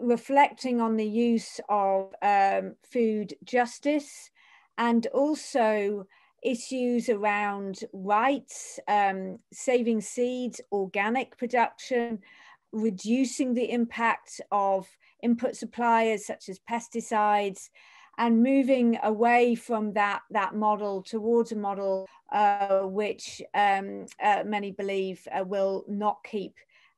Speaker 1: reflecting on the use of um, food justice and also issues around rights, um, saving seeds, organic production, reducing the impact of input suppliers such as pesticides, and moving away from that, that model towards a model uh, which um, uh, many believe uh, will not keep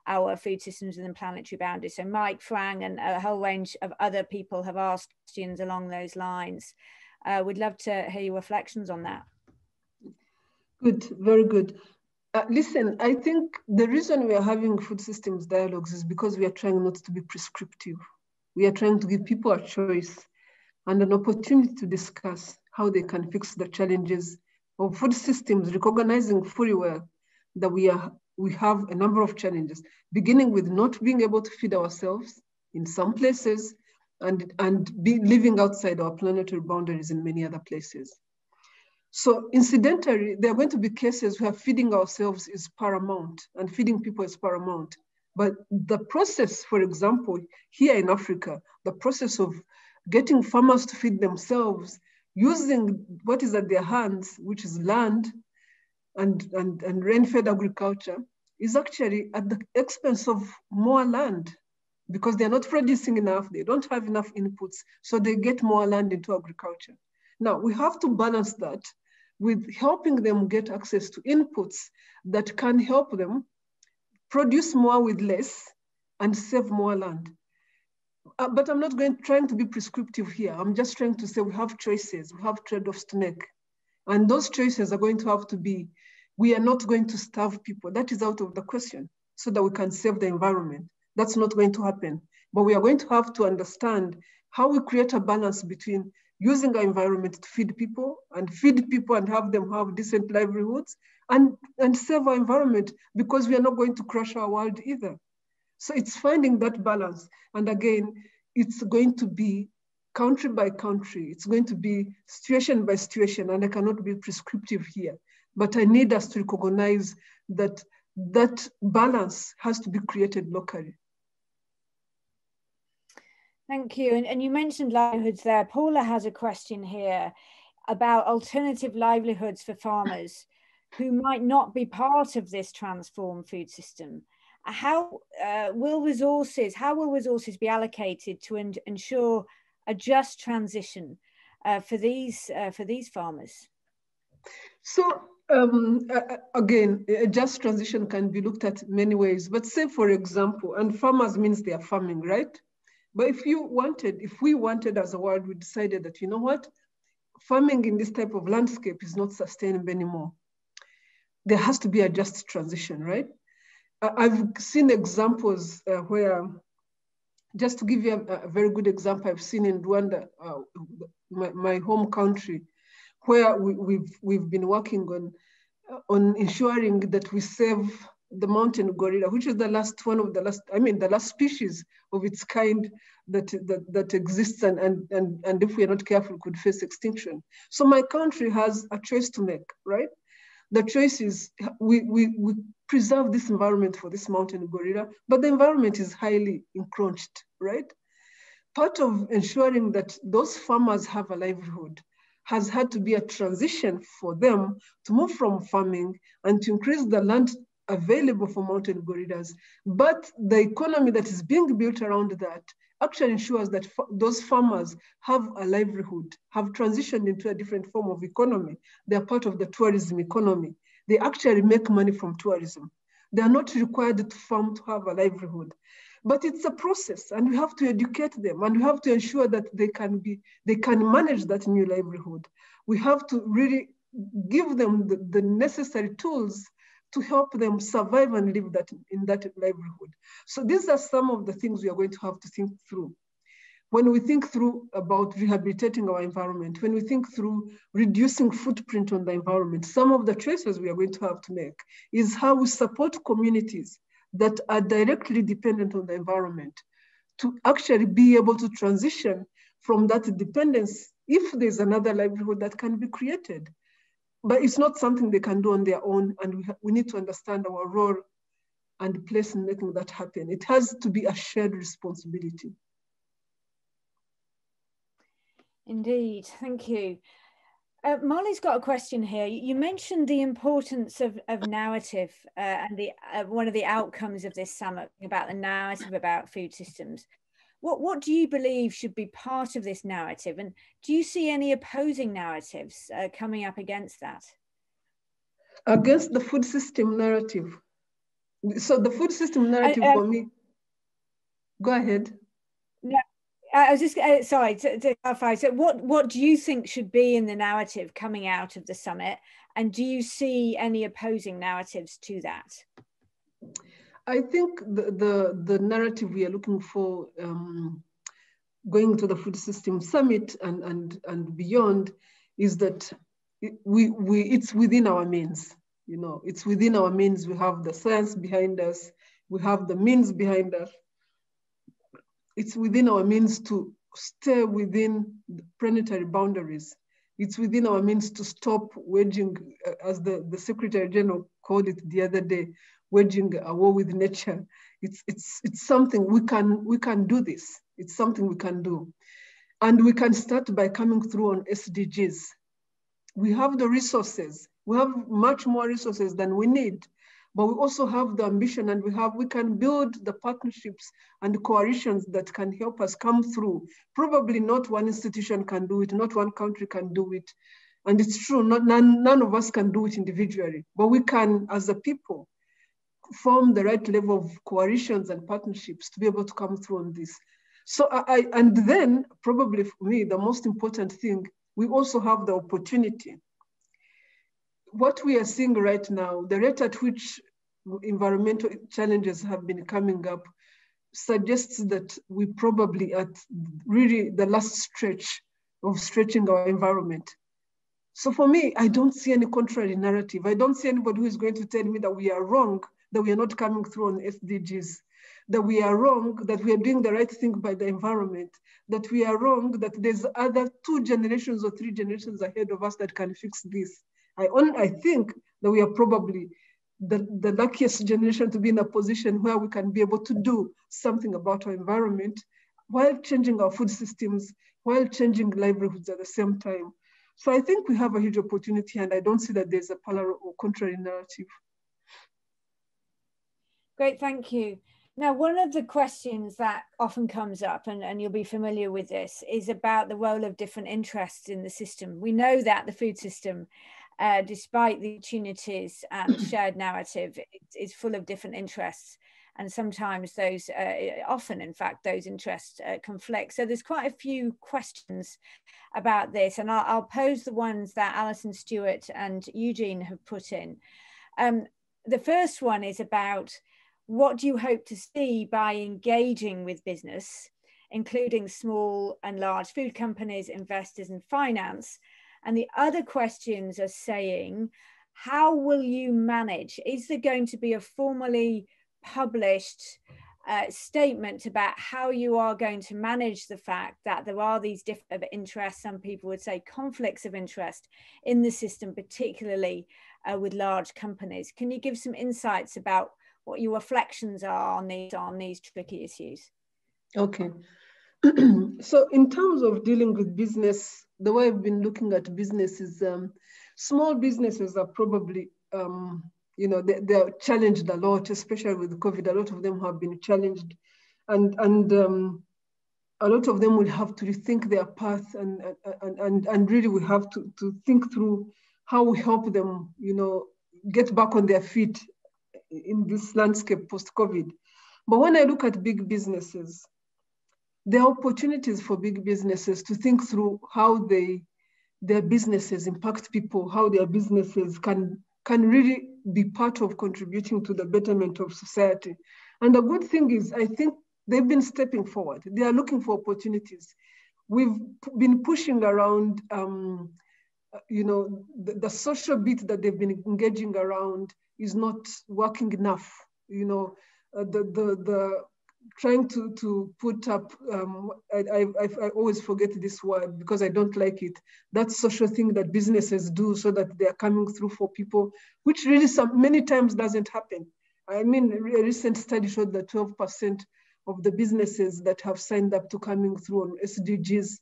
Speaker 1: our food systems within planetary boundaries. So Mike Frang and a whole range of other people have asked questions along those lines. Uh, we'd love to hear your reflections on that.
Speaker 2: Good, very good. Uh, listen, I think the reason we are having food systems dialogues is because we are trying not to be prescriptive. We are trying to give people a choice and an opportunity to discuss how they can fix the challenges of food systems, recognizing fully well that we are we have a number of challenges, beginning with not being able to feed ourselves in some places and, and be living outside our planetary boundaries in many other places. So incidentally, there are going to be cases where feeding ourselves is paramount and feeding people is paramount. But the process, for example, here in Africa, the process of getting farmers to feed themselves, using what is at their hands, which is land and, and, and rain-fed agriculture, is actually at the expense of more land because they're not producing enough, they don't have enough inputs, so they get more land into agriculture. Now, we have to balance that with helping them get access to inputs that can help them produce more with less and save more land. Uh, but I'm not going trying to be prescriptive here. I'm just trying to say we have choices, we have trade-offs to make. And those choices are going to have to be, we are not going to starve people. That is out of the question so that we can save the environment. That's not going to happen. But we are going to have to understand how we create a balance between using our environment to feed people and feed people and have them have decent livelihoods and, and save our environment because we are not going to crush our world either. So it's finding that balance. And again, it's going to be country by country. It's going to be situation by situation, and I cannot be prescriptive here. But I need us to recognize that that balance has to be created locally.
Speaker 1: Thank you. And, and you mentioned livelihoods there. Paula has a question here about alternative livelihoods for farmers who might not be part of this transformed food system. How uh, will resources, how will resources be allocated to ensure a just transition uh, for these uh, for these farmers?
Speaker 2: So um, again, a just transition can be looked at many ways. But say, for example, and farmers means they are farming, right? But if you wanted, if we wanted as a world, we decided that, you know what, farming in this type of landscape is not sustainable anymore. There has to be a just transition, right? I've seen examples uh, where, just to give you a, a, very good example, I've seen in Rwanda, uh, my, my, home country, where we, have we've, we've been working on, on ensuring that we save the mountain gorilla, which is the last one of the last, I mean, the last species of its kind that, that, that exists and, and, and, and if we're not careful could face extinction. So my country has a choice to make, right? The choice is we, we, we preserve this environment for this mountain gorilla, but the environment is highly encroached, right? Part of ensuring that those farmers have a livelihood has had to be a transition for them to move from farming and to increase the land available for mountain gorillas. But the economy that is being built around that actually ensures that those farmers have a livelihood, have transitioned into a different form of economy. They are part of the tourism economy. They actually make money from tourism. They are not required to farm to have a livelihood. But it's a process and we have to educate them and we have to ensure that they can be, they can manage that new livelihood. We have to really give them the, the necessary tools to help them survive and live that in that livelihood. So these are some of the things we are going to have to think through. When we think through about rehabilitating our environment, when we think through reducing footprint on the environment, some of the choices we are going to have to make is how we support communities that are directly dependent on the environment to actually be able to transition from that dependence if there's another livelihood that can be created but it's not something they can do on their own. And we, we need to understand our role and place in making that happen. It has to be a shared responsibility.
Speaker 1: Indeed, thank you. Uh, Molly's got a question here. You mentioned the importance of, of narrative uh, and the uh, one of the outcomes of this summit about the narrative about food systems. What, what do you believe should be part of this narrative? And do you see any opposing narratives uh, coming up against that?
Speaker 2: Against the food system narrative. So the food system narrative uh, for me, go ahead.
Speaker 1: No, I was just uh, sorry to, to, clarify. So, what what do you think should be in the narrative coming out of the summit, and do you see any opposing narratives to that?
Speaker 2: I think the, the, the narrative we are looking for um, going to the food system summit and, and, and beyond is that we, we, it's within our means. You know, it's within our means. We have the science behind us. We have the means behind us. It's within our means to stay within planetary boundaries. It's within our means to stop waging, uh, as the, the Secretary General called it the other day, waging a war with nature. It's, it's, it's something we can, we can do this. It's something we can do. And we can start by coming through on SDGs. We have the resources. We have much more resources than we need, but we also have the ambition and we have, we can build the partnerships and coalitions that can help us come through. Probably not one institution can do it, not one country can do it. And it's true, not, none, none of us can do it individually, but we can, as a people, form the right level of coalitions and partnerships to be able to come through on this. So I, and then probably for me, the most important thing, we also have the opportunity. What we are seeing right now, the rate at which environmental challenges have been coming up suggests that we probably at really the last stretch of stretching our environment. So for me, I don't see any contrary narrative. I don't see anybody who is going to tell me that we are wrong that we are not coming through on SDGs, that we are wrong, that we are doing the right thing by the environment, that we are wrong, that there's other two generations or three generations ahead of us that can fix this. I, on, I think that we are probably the, the luckiest generation to be in a position where we can be able to do something about our environment while changing our food systems, while changing livelihoods at the same time. So I think we have a huge opportunity and I don't see that there's a parallel or contrary narrative.
Speaker 1: Great, thank you. Now, one of the questions that often comes up, and, and you'll be familiar with this, is about the role of different interests in the system. We know that the food system, uh, despite the opportunities and [CLEARS THROAT] shared narrative, is full of different interests. And sometimes those, uh, often in fact, those interests uh, conflict. So there's quite a few questions about this, and I'll, I'll, pose the ones that Alison Stewart and Eugene have put in. Um, the first one is about what do you hope to see by engaging with business, including small and large food companies, investors, and finance? And the other questions are saying, how will you manage? Is there going to be a formally published uh, statement about how you are going to manage the fact that there are these different interests, some people would say conflicts of interest in the system, particularly uh, with large companies. Can you give some insights about what your reflections are on these on these tricky issues.
Speaker 2: Okay. [CLEARS THROAT] so in terms of dealing with business, the way I've been looking at business is um, small businesses are probably, um, you know, they, they're challenged a lot, especially with COVID. A lot of them have been challenged and, and um, a lot of them will have to rethink their path and, and, and, and really we have to, to think through how we help them, you know, get back on their feet in this landscape post-COVID. But when I look at big businesses, there are opportunities for big businesses to think through how they their businesses impact people, how their businesses can can really be part of contributing to the betterment of society. And the good thing is, I think they've been stepping forward. They are looking for opportunities. We've been pushing around, um, you know, the, the social bit that they've been engaging around is not working enough. You know, uh, the, the, the trying to, to put up, um, I, I, I always forget this word because I don't like it, that social thing that businesses do so that they're coming through for people, which really some, many times doesn't happen. I mean, a recent study showed that 12% of the businesses that have signed up to coming through on SDGs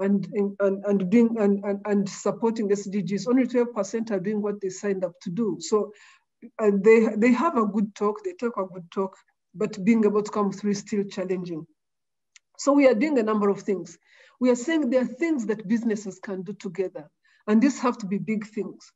Speaker 2: and, and, and doing and, and, and supporting SDGs, only 12% are doing what they signed up to do. So they, they have a good talk, they talk a good talk, but being able to come through is still challenging. So we are doing a number of things. We are saying there are things that businesses can do together, and these have to be big things.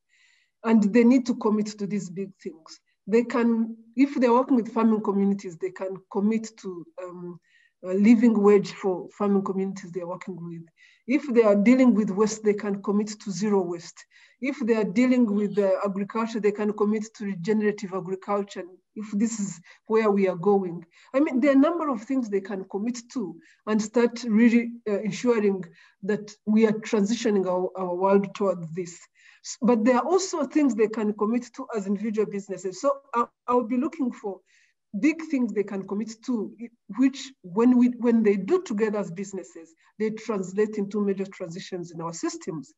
Speaker 2: And they need to commit to these big things. They can, if they're working with farming communities, they can commit to um, living wage for farming communities they're working with. If they are dealing with waste, they can commit to zero waste. If they are dealing with uh, agriculture, they can commit to regenerative agriculture. If this is where we are going. I mean, there are a number of things they can commit to and start really uh, ensuring that we are transitioning our, our world toward this. But there are also things they can commit to as individual businesses. So I, I'll be looking for big things they can commit to, which when we when they do together as businesses, they translate into major transitions in our systems.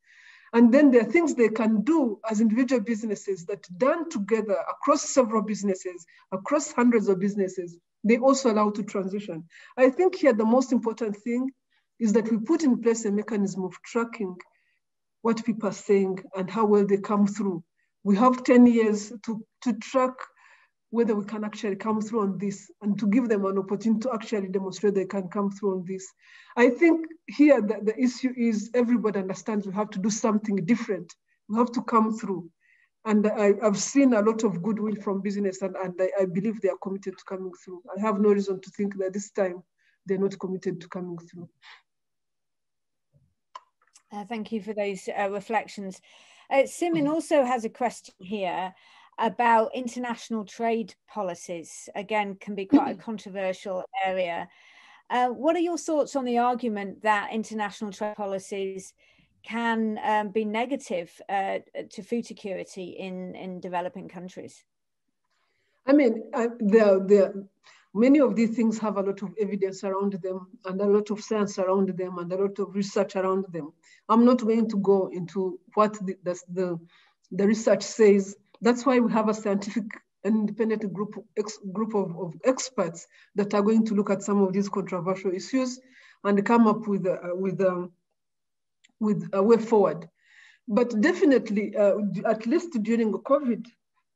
Speaker 2: And then there are things they can do as individual businesses that done together across several businesses, across hundreds of businesses, they also allow to transition. I think here the most important thing is that we put in place a mechanism of tracking what people are saying and how well they come through. We have 10 years to, to track whether we can actually come through on this and to give them an opportunity to actually demonstrate they can come through on this. I think here the, the issue is everybody understands we have to do something different. We have to come through. And I, have seen a lot of goodwill from business and, and I, I believe they are committed to coming through. I have no reason to think that this time they're not committed to coming through.
Speaker 1: Uh, thank you for those uh, reflections. Uh, Simin mm-hmm. also has a question here about international trade policies. Again, can be quite a mm-hmm. controversial area. Uh, what are your thoughts on the argument that international trade policies can um, be negative uh, to food security in, in developing countries?
Speaker 2: I mean, uh, there, there, many of these things have a lot of evidence around them and a lot of science around them and a lot of research around them. I'm not going to go into what the, the, the, the research says. That's why we have a scientific independent group, ex, group of, of experts that are going to look at some of these controversial issues and come up with, uh, with, um, with a way forward. But definitely, uh, at least during COVID,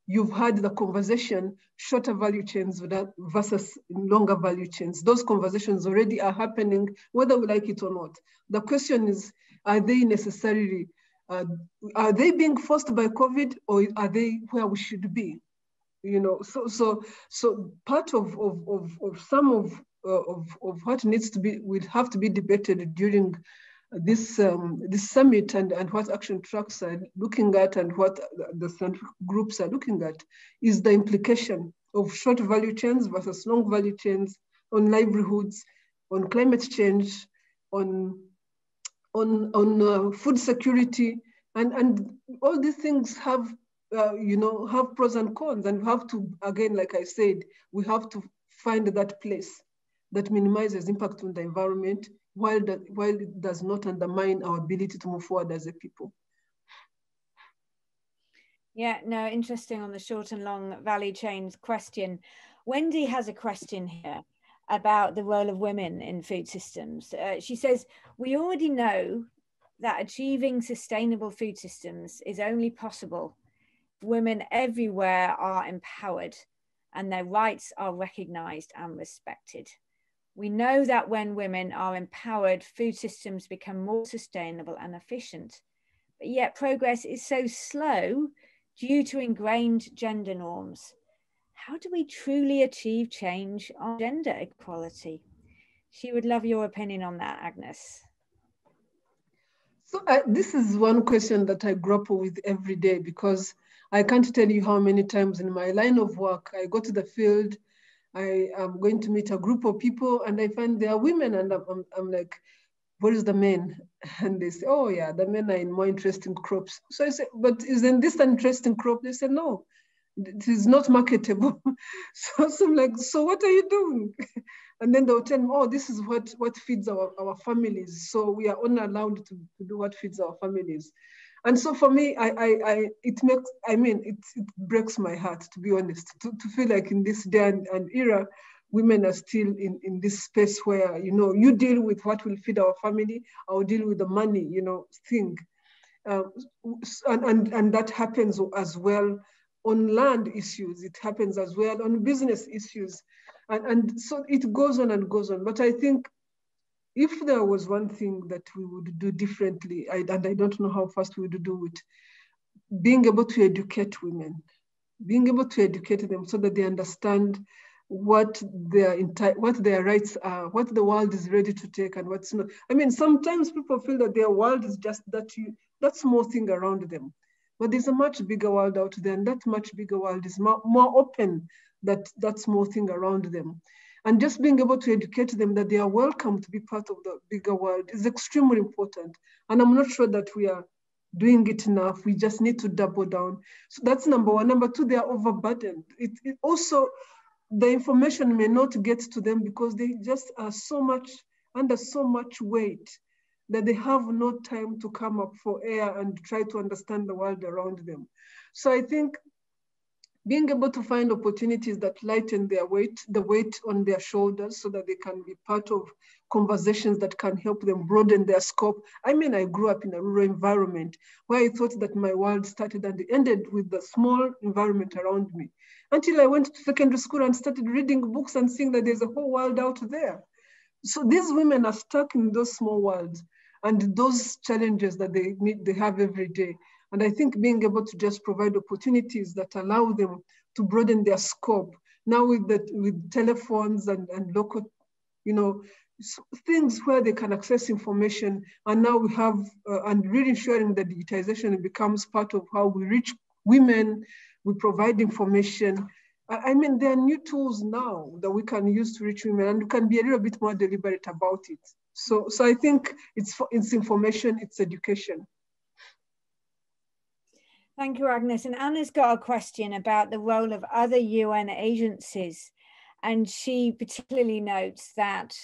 Speaker 2: you've had the conversation, shorter value chains versus longer value chains. Those conversations already are happening, whether we like it or not. The question is, are they necessarily, uh, are they being forced by COVID or are they where we should be? You know, so so so part of of of, of some of, uh, of of what needs to be will have to be debated during this um, this summit and, and what action tracks are looking at and what the scientific groups are looking at is the implication of short value chains versus long value chains on livelihoods, on climate change, on on on uh, food security, and and all these things have uh, you know have pros and cons, and we have to again, like I said, we have to find that place that minimizes impact on the environment while, that, while it does not undermine our ability to move forward as a people.
Speaker 1: Yeah, no, interesting on the short and long value chains question. Wendy has a question here about the role of women in food systems. Uh, she says, We already know that achieving sustainable food systems is only possible women everywhere are empowered and their rights are recognized and respected. We know that when women are empowered, food systems become more sustainable and efficient. But yet, progress is so slow due to ingrained gender norms. How do we truly achieve change on gender equality? She would love your opinion on that, Agnes.
Speaker 2: So, uh, this is one question that I grapple with every day because I can't tell you how many times in my line of work I go to the field I am going to meet a group of people and I find they are women and I'm, I'm, I'm like, where is the men? [LAUGHS] And they say, oh yeah, the men are in more interesting crops. So I say, but isn't this an interesting crop? They say, no, it is not marketable. [LAUGHS] so, so I'm like, so what are you doing? [LAUGHS] And then they'll tell me, oh, this is what, what feeds our, our families. So we are only allowed to, to do what feeds our families. And so for me, I, I, I it makes, I mean, it, it breaks my heart, to be honest, to, to feel like in this day and, and era, women are still in, in this space where, you know, you deal with what will feed our family, I'll deal with the money, you know, thing. Uh, and, and, and that happens as well on land issues. It happens as well on business issues. And, and so it goes on and goes on. But I think if there was one thing that we would do differently, I, and I don't know how fast we would do it, being able to educate women, being able to educate them so that they understand what their what their rights are, what the world is ready to take and what's not. I mean, sometimes people feel that their world is just that you that small thing around them. But there's a much bigger world out there, and that much bigger world is more, more open that that small thing around them. And just being able to educate them that they are welcome to be part of the bigger world is extremely important. And I'm not sure that we are doing it enough. We just need to double down. So that's number one. Number two, they are overburdened. It, it also, the information may not get to them because they just are so much under so much weight that they have no time to come up for air and try to understand the world around them. So I think being able to find opportunities that lighten their weight, the weight on their shoulders so that they can be part of conversations that can help them broaden their scope. I mean, I grew up in a rural environment where I thought that my world started and ended with the small environment around me until I went to secondary school and started reading books and seeing that there's a whole world out there. So these women are stuck in those small worlds and those challenges that they meet, they have every day. And I think being able to just provide opportunities that allow them to broaden their scope. Now with the, with telephones and, and local, you know, things where they can access information. And now we have, uh, and really ensuring that digitization becomes part of how we reach women, we provide information. I, I mean, there are new tools now that we can use to reach women and we can be a little bit more deliberate about it. So, so I think it's, it's information, it's education.
Speaker 1: Thank you, Agnes. And Anna's got a question about the role of other UN agencies. And she particularly notes that,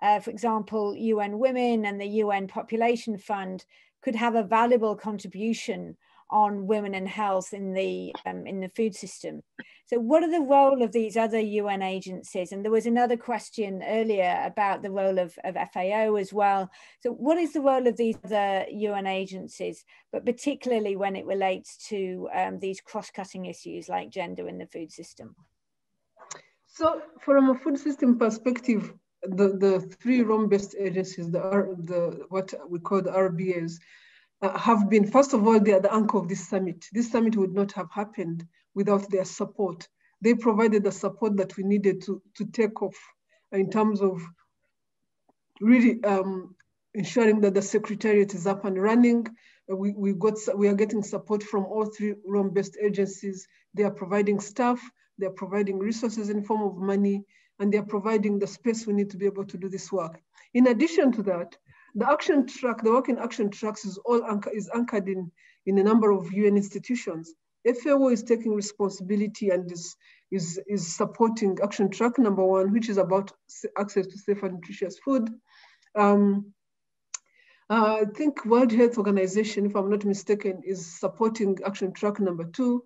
Speaker 1: uh, for example, UN Women and the UN Population Fund could have a valuable contribution on women and health in the um, in the food system. So, what are the role of these other UN agencies? And there was another question earlier about the role of, of FAO as well. So, what is the role of these other UN agencies, but particularly when it relates to um, these cross-cutting issues like gender in the food system?
Speaker 2: So, from a food system perspective, the, the three Rome-based agencies, the, the what we call the RBAs, have been, first of all, they are the anchor of this summit. This summit would not have happened without their support. They provided the support that we needed to, to take off in terms of really um, ensuring that the secretariat is up and running. Uh, we, we, got, we are getting support from all three Rome-based agencies. They are providing staff, they are providing resources in form of money, and they are providing the space we need to be able to do this work. In addition to that, the action track, the working action tracks is all anchor, is anchored in, in a number of UN institutions. FAO is taking responsibility and is, is, is supporting action track number one, which is about access to safe and nutritious food. Um, uh, I think World Health Organization, if I'm not mistaken, is supporting action track number two.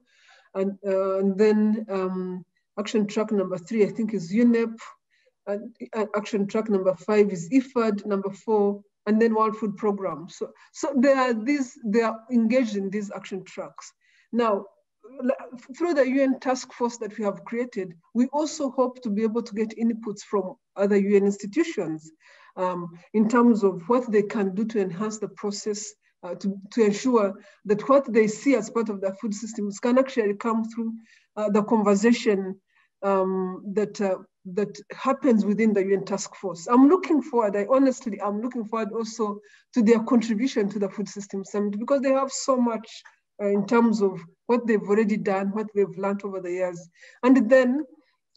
Speaker 2: And, uh, and then um, action track number three, I think is UNEP. And, and action track number five is IFAD. Number four and then World Food Program. So, so they are these, they are engaged in these action tracks. Now, through the UN task force that we have created, we also hope to be able to get inputs from other UN institutions um, in terms of what they can do to enhance the process uh, to, to ensure that what they see as part of their food systems can actually come through uh, the conversation um, that uh, that happens within the UN task force. I'm looking forward, I honestly, I'm looking forward also to their contribution to the Food System Summit because they have so much uh, in terms of what they've already done, what they've learned over the years. And then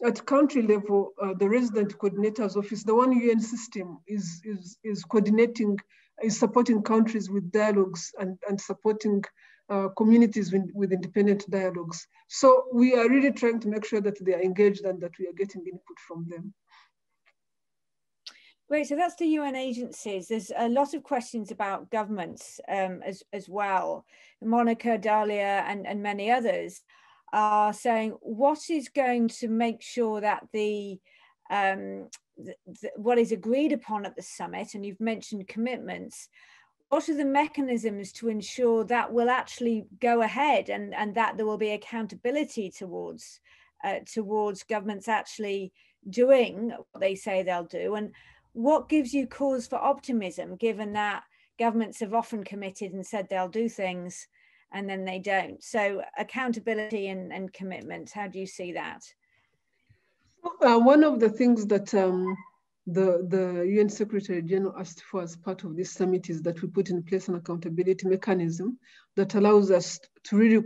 Speaker 2: at country level, uh, the resident coordinator's office, the one UN system is, is, is coordinating, is supporting countries with dialogues and, and supporting uh, communities with, with, independent dialogues. So we are really trying to make sure that they are engaged and that we are getting input from them.
Speaker 1: Great, so that's the UN agencies. There's a lot of questions about governments um, as, as well. Monica, Dalia, and, and many others are saying, what is going to make sure that the, um, what is agreed upon at the summit, and you've mentioned commitments, what are the mechanisms to ensure that will actually go ahead and, and that there will be accountability towards uh, towards governments actually doing what they say they'll do? And what gives you cause for optimism given that governments have often committed and said they'll do things and then they don't? So accountability and, and commitment how do you see that?
Speaker 2: Uh, one of the things that um, the, the UN Secretary General asked for as part of this summit is that we put in place an accountability mechanism that allows us to really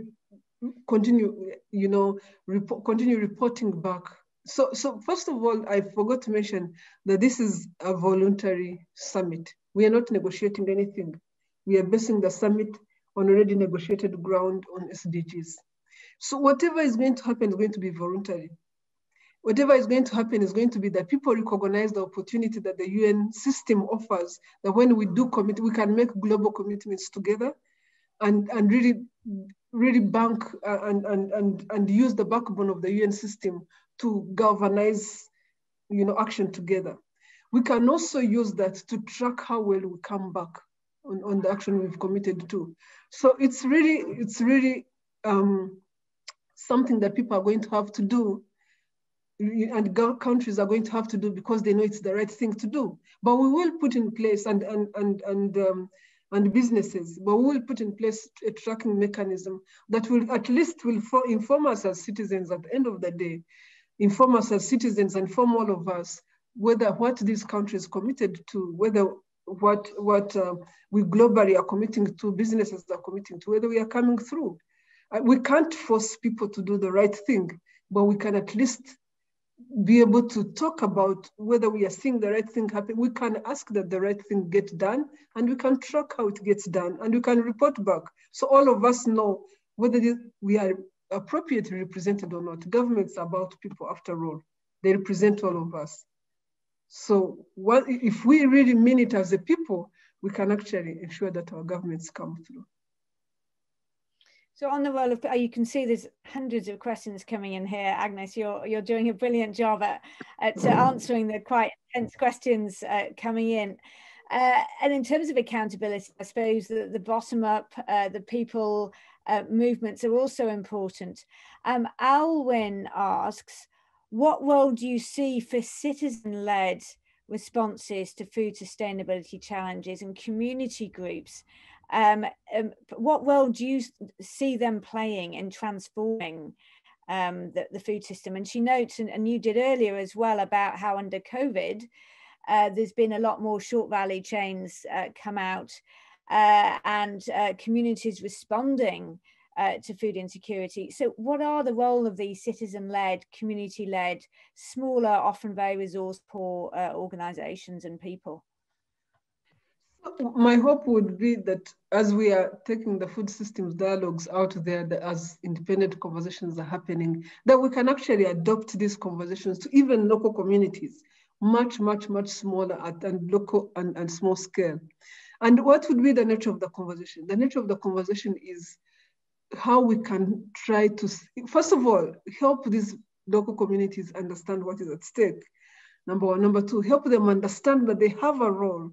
Speaker 2: continue, you know, report, continue reporting back. So, so first of all, I forgot to mention that this is a voluntary summit. We are not negotiating anything. We are basing the summit on already negotiated ground on SDGs. So whatever is going to happen is going to be voluntary whatever is going to happen is going to be that people recognize the opportunity that the UN system offers, that when we do commit, we can make global commitments together and, and really really bank uh, and, and, and, and use the backbone of the UN system to galvanize you know, action together. We can also use that to track how well we come back on, on the action we've committed to. So it's really, it's really um, something that people are going to have to do and countries are going to have to do because they know it's the right thing to do. But we will put in place and and and and um, and businesses, but we will put in place a tracking mechanism that will at least will inform us as citizens at the end of the day, inform us as citizens, inform all of us whether what these countries committed to, whether what what uh, we globally are committing to, businesses are committing to, whether we are coming through. Uh, we can't force people to do the right thing, but we can at least be able to talk about whether we are seeing the right thing happen. We can ask that the right thing get done and we can track how it gets done and we can report back. So all of us know whether we are appropriately represented or not. Government's are about people after all. They represent all of us. So what, if we really mean it as a people, we can actually ensure that our governments come through.
Speaker 1: So on the role of, oh, you can see there's hundreds of questions coming in here. Agnes, you're you're doing a brilliant job at, at uh, answering the quite intense questions uh, coming in. Uh, and in terms of accountability, I suppose the, the bottom up, uh, the people uh, movements are also important. Um, Alwyn asks, what role do you see for citizen-led responses to food sustainability challenges and community groups um, um, what role do you see them playing in transforming um, the, the, food system? And she notes, and, and, you did earlier as well, about how under COVID, uh, there's been a lot more short value chains uh, come out uh, and uh, communities responding uh, to food insecurity. So, what are the role of these citizen-led, community-led, smaller, often very resource-poor uh, organisations and people?
Speaker 2: My hope would be that as we are taking the food systems dialogues out there, as independent conversations are happening, that we can actually adopt these conversations to even local communities, much, much, much smaller at and local and, and small scale. And what would be the nature of the conversation? The nature of the conversation is how we can try to, first of all, help these local communities understand what is at stake. Number one. Number two, help them understand that they have a role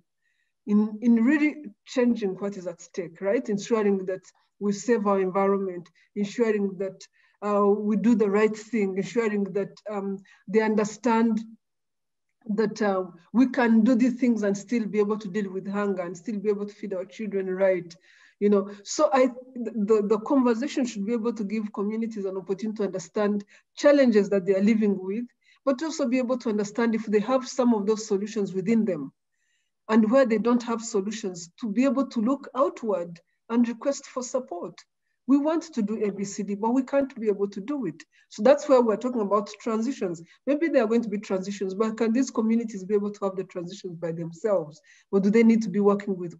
Speaker 2: in, in really changing what is at stake, right? Ensuring that we save our environment, ensuring that uh, we do the right thing, ensuring that um, they understand that uh, we can do these things and still be able to deal with hunger and still be able to feed our children right. You know, so I the, the conversation should be able to give communities an opportunity to understand challenges that they are living with, but also be able to understand if they have some of those solutions within them and where they don't have solutions to be able to look outward and request for support. We want to do ABCD, but we can't be able to do it. So that's where we're talking about transitions. Maybe there are going to be transitions, but can these communities be able to have the transitions by themselves? Or do they need to be working with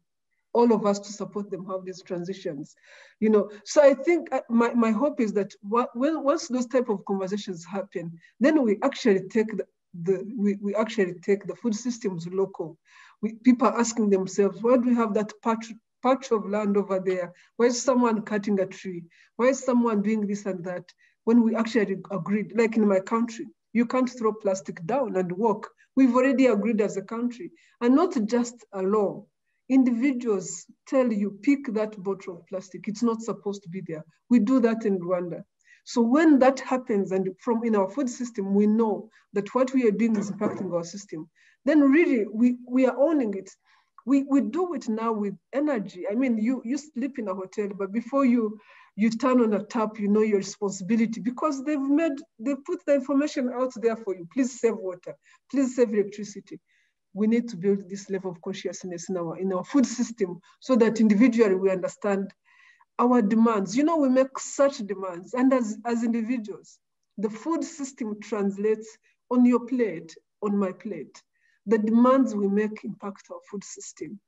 Speaker 2: all of us to support them have these transitions? You know, so I think uh, my, my hope is that when, once those type of conversations happen, then we actually take the, the we, we actually take the food systems local we, people are asking themselves, why do we have that patch, patch of land over there? Why is someone cutting a tree? Why is someone doing this and that? When we actually agreed, like in my country, you can't throw plastic down and walk. We've already agreed as a country, and not just a law. Individuals tell you, pick that bottle of plastic. It's not supposed to be there. We do that in Rwanda. So when that happens, and from in our food system, we know that what we are doing is impacting our system then really we, we are owning it. We, we do it now with energy. I mean, you, you sleep in a hotel, but before you, you turn on a tap, you know your responsibility because they've made, they put the information out there for you. Please save water, please save electricity. We need to build this level of consciousness in our, in our food system so that individually we understand our demands. You know, we make such demands and as, as individuals, the food system translates on your plate, on my plate the demands we make impact our food system.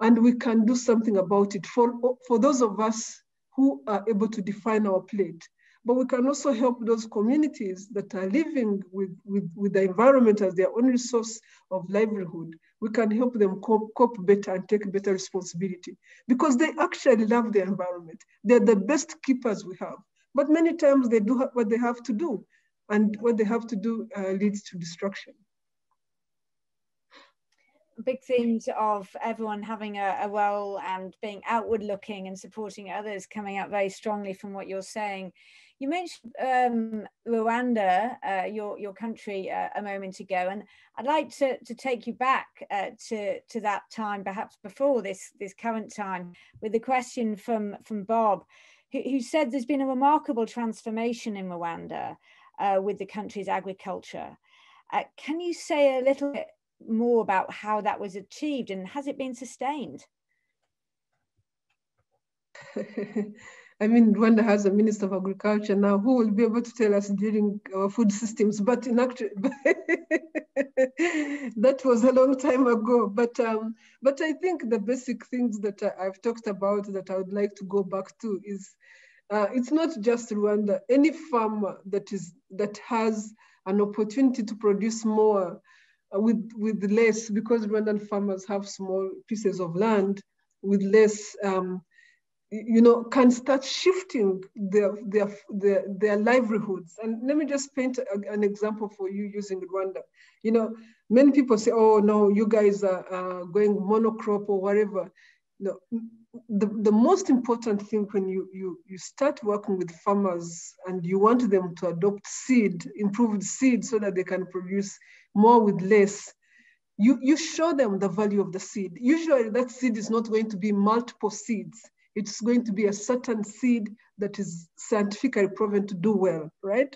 Speaker 2: And we can do something about it for, for those of us who are able to define our plate. but we can also help those communities that are living with, with, with the environment as their only source of livelihood. We can help them cope, cope better and take better responsibility because they actually love their environment. They're the best keepers we have. But many times they do what they have to do, and what they have to do uh, leads to destruction
Speaker 1: big themes of everyone having a, a well and being outward looking and supporting others coming out very strongly from what you're saying. You mentioned um, Rwanda, uh, your your country, uh, a moment ago, and I'd like to, to take you back uh, to to that time, perhaps before this this current time, with the question from from Bob, who, who said there's been a remarkable transformation in Rwanda uh, with the country's agriculture. Uh, can you say a little bit more about how that was achieved and has it been sustained? [LAUGHS]
Speaker 2: I mean, Rwanda has a minister of agriculture now who will be able to tell us during our food systems, but in actual, [LAUGHS] that was a long time ago. But um, but I think the basic things that I, have talked about that I would like to go back to is uh, it's not just Rwanda. Any farmer that is that has an opportunity to produce more with, with less, because Rwandan farmers have small pieces of land with less, um, you know, can start shifting their, their, their, their livelihoods. And let me just paint a, an example for you using Rwanda. You know, many people say, oh, no, you guys are uh, going monocrop or whatever. No, the, the most important thing when you, you, you start working with farmers and you want them to adopt seed, improved seed so that they can produce more with less, you, you show them the value of the seed. Usually that seed is not going to be multiple seeds. It's going to be a certain seed that is scientifically proven to do well, right?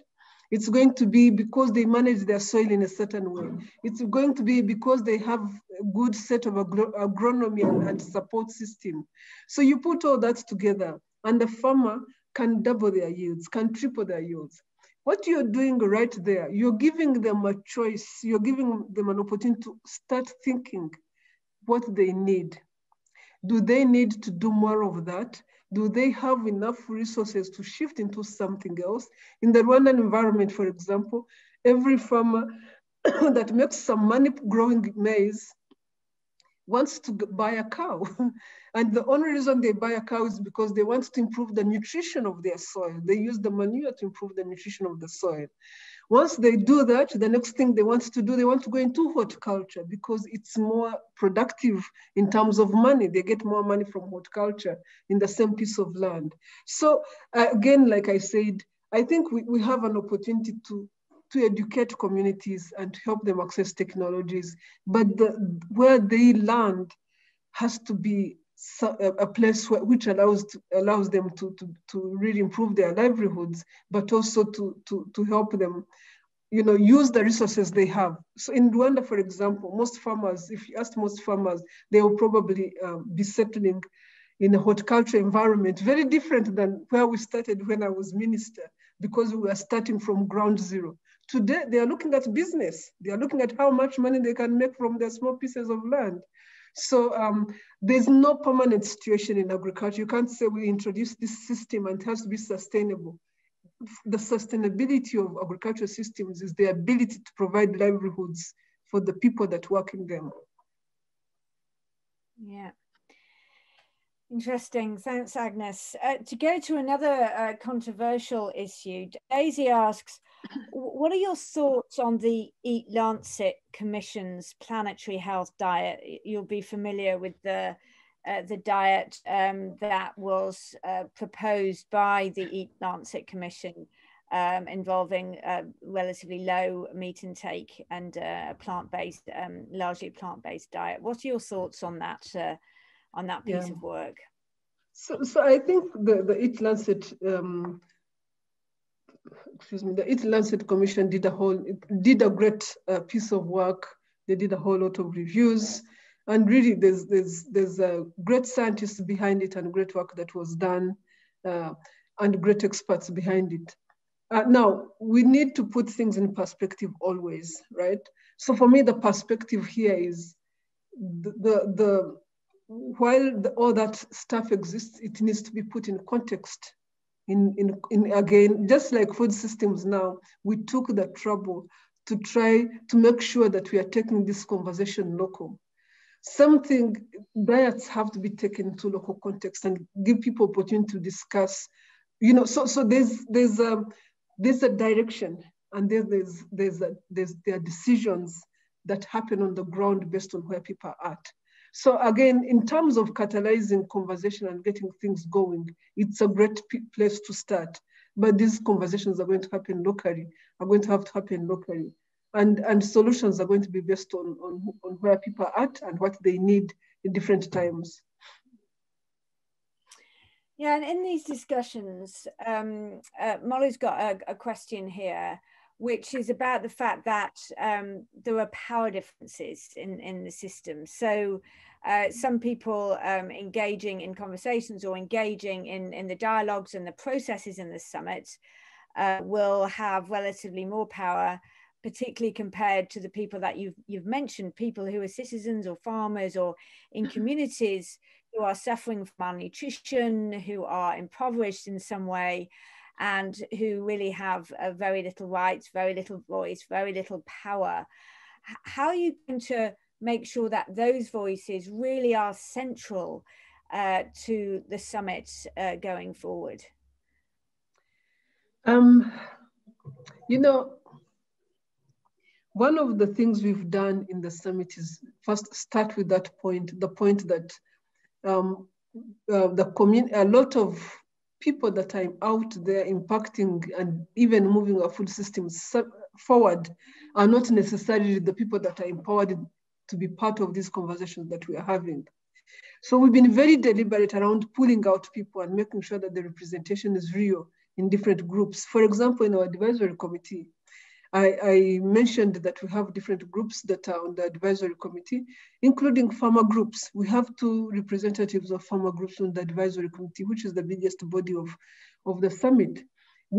Speaker 2: It's going to be because they manage their soil in a certain way. It's going to be because they have a good set of agro agronomy and, and support system. So you put all that together and the farmer can double their yields, can triple their yields. What you're doing right there, you're giving them a choice, you're giving them an opportunity to start thinking what they need. Do they need to do more of that? Do they have enough resources to shift into something else? In the Rwandan environment, for example, every farmer [COUGHS] that makes some money growing maize wants to buy a cow. [LAUGHS] and the only reason they buy a cow is because they want to improve the nutrition of their soil. They use the manure to improve the nutrition of the soil. Once they do that, the next thing they want to do, they want to go into horticulture because it's more productive in terms of money. They get more money from horticulture in the same piece of land. So again, like I said, I think we, we have an opportunity to to educate communities and help them access technologies. But the, where they land has to be a place where, which allows to, allows them to, to, to really improve their livelihoods, but also to, to, to help them you know, use the resources they have. So in Rwanda, for example, most farmers, if you ask most farmers, they will probably uh, be settling in a horticulture environment, very different than where we started when I was minister, because we were starting from ground zero. Today, they are looking at business. They are looking at how much money they can make from their small pieces of land. So um, there's no permanent situation in agriculture. You can't say we introduce this system and it has to be sustainable. The sustainability of agricultural systems is the ability to provide livelihoods for the people that work in them.
Speaker 1: Yeah. Interesting. Thanks, Agnes. Uh, to go to another uh, controversial issue, Daisy asks, what are your thoughts on the Eat Lancet Commission's planetary health diet? You'll be familiar with the uh, the diet um, that was uh, proposed by the Eat Lancet Commission, um, involving uh, relatively low meat intake and uh, a plant-based, um, largely plant-based diet. What are your thoughts on that uh, on that piece yeah. of work?
Speaker 2: So, so I think the the Eat Lancet um, excuse me, the Eat Lancet Commission did a whole, did a great uh, piece of work. They did a whole lot of reviews. And really there's, there's, there's a great scientists behind it and great work that was done uh, and great experts behind it. Uh, now, we need to put things in perspective always, right? So for me, the perspective here is the, the, the while the, all that stuff exists, it needs to be put in context in, in, in again, just like food systems now, we took the trouble to try to make sure that we are taking this conversation local. Something diets have to be taken to local context and give people opportunity to discuss. You know, so so there's there's a there's a direction and there's there's there's a, there's there are decisions that happen on the ground based on where people are at. So again, in terms of catalyzing conversation and getting things going, it's a great place to start. But these conversations are going to happen locally, are going to have to happen locally. And, and solutions are going to be based on, on, on where people are at and what they need in different times.
Speaker 1: Yeah, and in these discussions, um, uh, Molly's got a, a, question here, which is about the fact that um, there are power differences in, in the system. So uh, some people um, engaging in conversations or engaging in, in the dialogues and the processes in the summit uh, will have relatively more power, particularly compared to the people that you've, you've mentioned, people who are citizens or farmers or in communities who are suffering from malnutrition, who are impoverished in some way, and who really have very little rights, very little voice, very little power. How are you going to make sure that those voices really are central uh, to the summit uh, going forward?
Speaker 2: Um, you know, one of the things we've done in the summit is first start with that point, the point that um, uh, the community, a lot of people that are out there impacting and even moving our food systems forward are not necessarily the people that are empowered to be part of these conversations that we are having. So we've been very deliberate around pulling out people and making sure that the representation is real in different groups. For example, in our advisory committee, I, I, mentioned that we have different groups that are on the advisory committee, including farmer groups. We have two representatives of farmer groups on the advisory committee, which is the biggest body of, of the summit.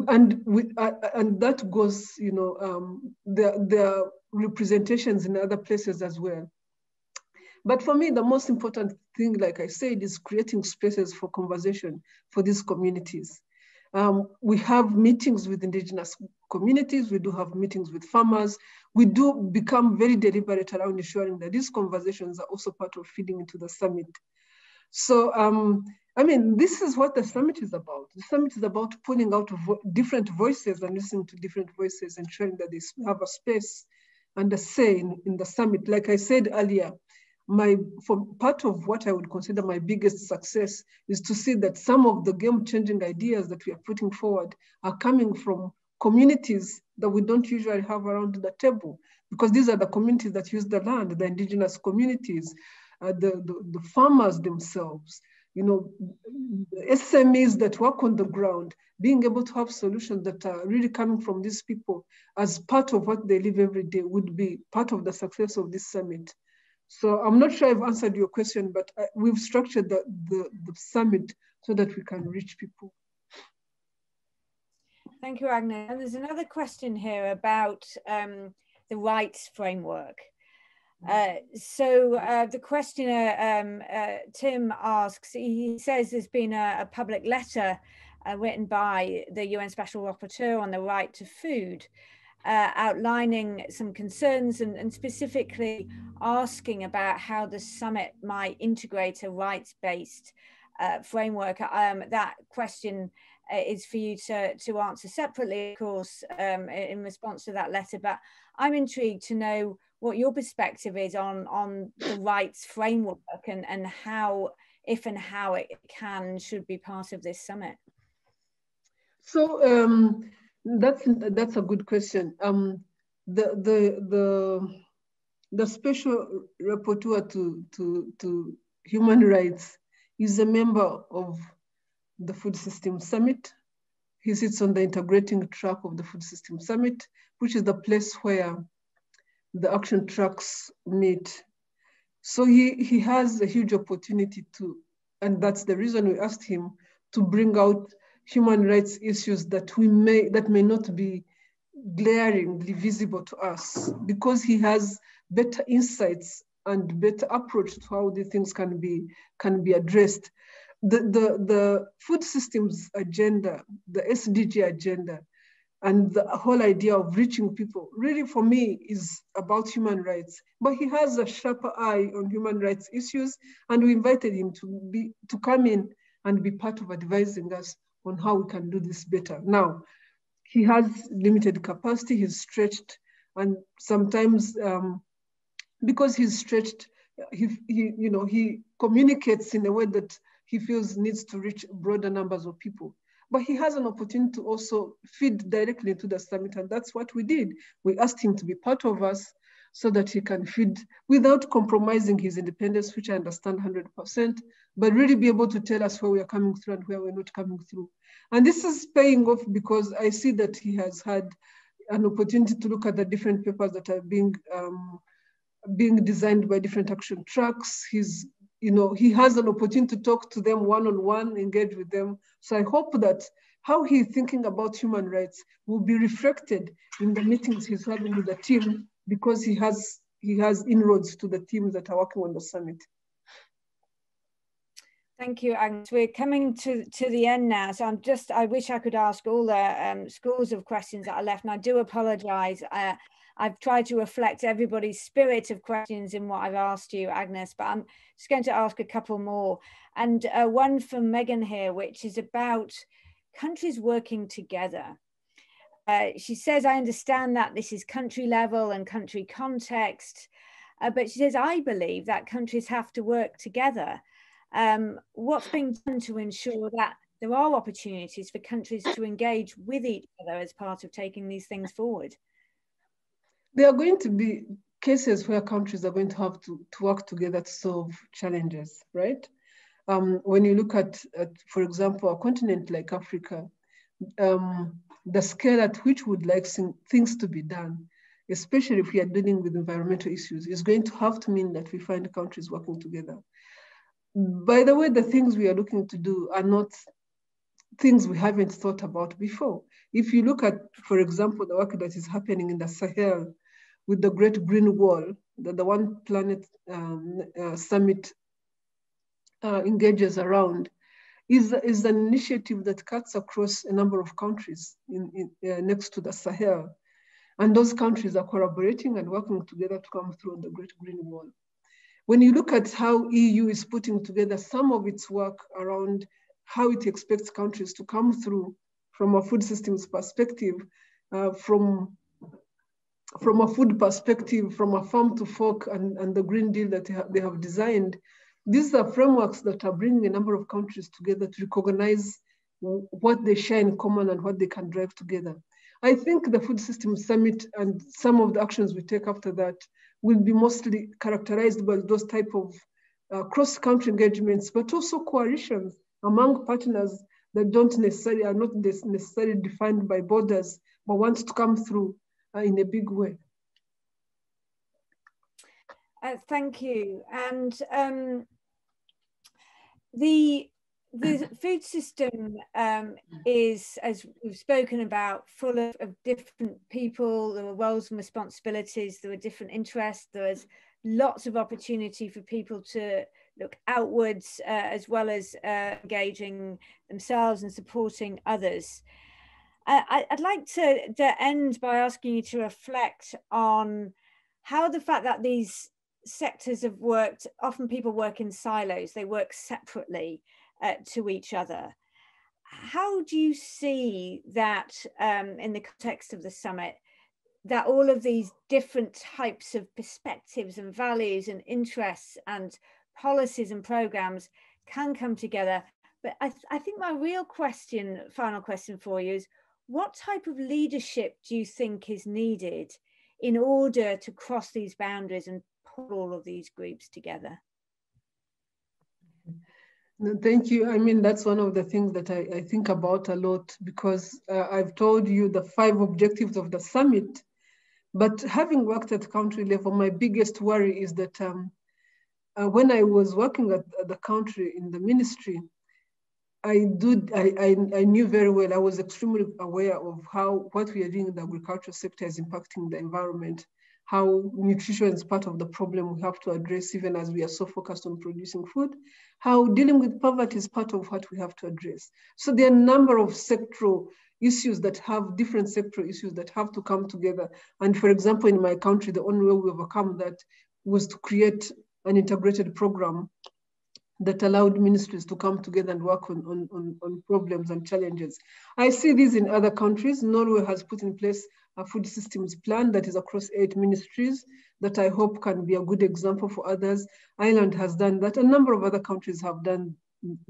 Speaker 2: And, we, uh, and that goes, you know, um, there are representations in other places as well. But for me, the most important thing, like I said, is creating spaces for conversation for these communities. Um, we have meetings with indigenous communities. We do have meetings with farmers. We do become very deliberate around ensuring that these conversations are also part of feeding into the summit. So, um, I mean, this is what the summit is about. The summit is about pulling out vo different voices and listening to different voices, and ensuring that they have a space and a say in, in the summit. Like I said earlier, my for part of what I would consider my biggest success is to see that some of the game-changing ideas that we are putting forward are coming from communities that we don't usually have around the table, because these are the communities that use the land, the indigenous communities, uh, the, the, the farmers themselves, you know, SMEs that work on the ground, being able to have solutions that are really coming from these people as part of what they live every day would be part of the success of this summit. So I'm not sure I've answered your question, but I, we've structured the, the, the summit so that we can reach people.
Speaker 1: Thank you, Agnes. And there's another question here about um, the rights framework. Uh, so uh, the questioner, um, uh, Tim asks, he says there's been a, a public letter uh, written by the UN Special Rapporteur on the right to food, uh, outlining some concerns and, and, specifically asking about how the summit might integrate a rights-based uh, framework. Um, that question is for you to, to answer separately, of course, um, in response to that letter, but I'm intrigued to know what your perspective is on on the rights framework and and how if and how it can should be part of this summit.
Speaker 2: So um, that's that's a good question. Um, the the the the special rapporteur to to to human rights is a member of the food system summit he sits on the integrating track of the food system summit which is the place where the action tracks meet. So he, he has a huge opportunity to, and that's the reason we asked him to bring out human rights issues that we may, that may not be glaringly visible to us because he has better insights and better approach to how these things can be, can be addressed. The, the, the food systems agenda, the SDG agenda, and the whole idea of reaching people really for me is about human rights. But he has a sharper eye on human rights issues and we invited him to be to come in and be part of advising us on how we can do this better. Now he has limited capacity he's stretched and sometimes um, because he's stretched he, he you know he communicates in a way that he feels needs to reach broader numbers of people but he has an opportunity to also feed directly into the summit. And that's what we did. We asked him to be part of us so that he can feed without compromising his independence, which I understand 100%, but really be able to tell us where we are coming through and where we're not coming through. And this is paying off because I see that he has had an opportunity to look at the different papers that are being um, being designed by different action tracks. He's you know, he has an opportunity to talk to them one-on-one, -on -one, engage with them. So I hope that how he's thinking about human rights will be reflected in the meetings he's having with the team because he has he has inroads to the teams that are working on the summit.
Speaker 1: Thank you, Agnes. We're coming to, to the end now. So I'm just, I wish I could ask all the um, scores of questions that are left. And I do apologize. Uh, I've tried to reflect everybody's spirit of questions in what I've asked you, Agnes, but I'm just going to ask a couple more. And uh, one from Megan here, which is about countries working together. Uh, she says, I understand that this is country level and country context, uh, but she says, I believe that countries have to work together. Um, what's being done to ensure that there are opportunities for countries to engage with each other as part of taking these things forward?
Speaker 2: There are going to be cases where countries are going to have to, to work together to solve challenges, right? Um, when you look at, at, for example, a continent like Africa, um, the scale at which we'd like things to be done, especially if we are dealing with environmental issues, is going to have to mean that we find countries working together. By the way, the things we are looking to do are not things we haven't thought about before. If you look at, for example, the work that is happening in the Sahel with the Great Green Wall that the One Planet um, uh, Summit uh, engages around is, is an initiative that cuts across a number of countries in, in uh, next to the Sahel. And those countries are collaborating and working together to come through the Great Green Wall. When you look at how EU is putting together some of its work around how it expects countries to come through from a food systems perspective, uh, from from a food perspective, from a farm to fork and, and the Green Deal that they have designed, these are frameworks that are bringing a number of countries together to recognize what they share in common and what they can drive together. I think the Food Systems Summit and some of the actions we take after that will be mostly characterized by those type of uh, cross-country engagements, but also coalitions among partners that don't necessarily are not necessarily defined by borders, but want to come through in a big way.
Speaker 1: Uh, thank you. And um, the the [LAUGHS] food system um, is, as we've spoken about, full of, of, different people. There are roles and responsibilities. There are different interests. There is lots of opportunity for people to look outwards uh, as well as uh, engaging themselves and supporting others. I, would like to, to end by asking you to reflect on how the fact that these sectors have worked, often people work in silos, they work separately uh, to each other. How do you see that um, in the context of the summit, that all of these different types of perspectives and values and interests and policies and programs can come together? But I, th I think my real question, final question for you is, what type of leadership do you think is needed in order to cross these boundaries and pull all of these groups together?
Speaker 2: Thank you. I mean, that's one of the things that I, I think about a lot because uh, I've told you the five objectives of the summit. But having worked at country level, my biggest worry is that um, uh, when I was working at, at the country in the ministry, I do. I, I, I, knew very well. I was extremely aware of how what we are doing in the agricultural sector is impacting the environment, how nutrition is part of the problem we have to address even as we are so focused on producing food, how dealing with poverty is part of what we have to address. So there are a number of sectoral issues that have different sectoral issues that have to come together. And for example, in my country, the only way we overcome that was to create an integrated program that allowed ministries to come together and work on, on, on, on, problems and challenges. I see this in other countries. Norway has put in place a food systems plan that is across eight ministries that I hope can be a good example for others. Ireland has done that. A number of other countries have done,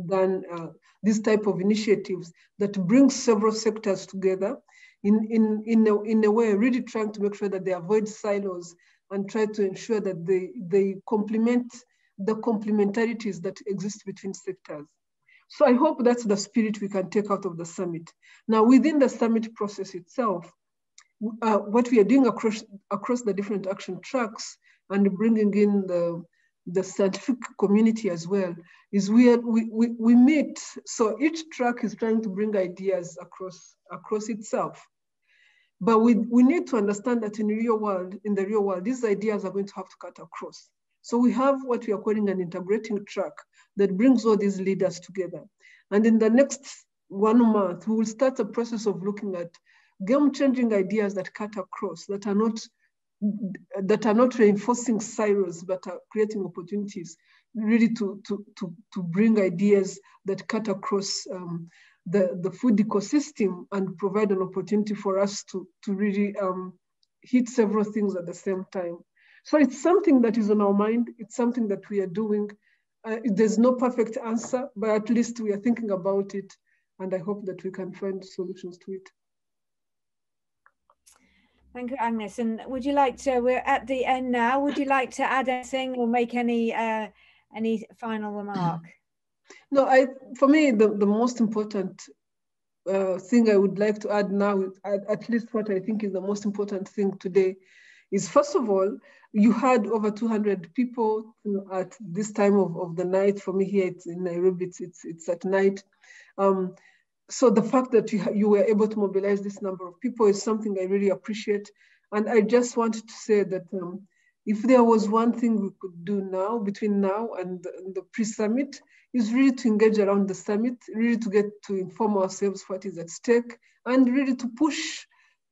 Speaker 2: done uh, this type of initiatives that bring several sectors together in, in, in, a, in a way, really trying to make sure that they avoid silos and try to ensure that they, they complement the complementarities that exist between sectors. So I hope that's the spirit we can take out of the summit. Now, within the summit process itself, uh, what we are doing across, across the different action tracks and bringing in the, the scientific community as well is we, are, we, we, we meet, so each track is trying to bring ideas across, across itself. But we, we need to understand that in the real world, in the real world, these ideas are going to have to cut across. So we have what we are calling an integrating track that brings all these leaders together. And in the next one month, we will start a process of looking at game-changing ideas that cut across, that are not that are not reinforcing silos, but are creating opportunities really to, to, to, to bring ideas that cut across um, the, the food ecosystem and provide an opportunity for us to, to really um, hit several things at the same time. So it's something that is on our mind. It's something that we are doing. Uh, there's no perfect answer, but at least we are thinking about it. And I hope that we can find solutions to it.
Speaker 1: Thank you, Agnes. And would you like to, we're at the end now, would you like to add anything or make any uh, any final remark?
Speaker 2: No, I, for me, the, the most important uh, thing I would like to add now, at, at least what I think is the most important thing today, is first of all, you had over 200 people at this time of, of the night. For me here it's in Nairobi, it's, it's, it's at night. Um, so the fact that you, you were able to mobilize this number of people is something I really appreciate. And I just wanted to say that um, if there was one thing we could do now, between now and the, the pre-summit, is really to engage around the summit, really to get to inform ourselves what is at stake, and really to push,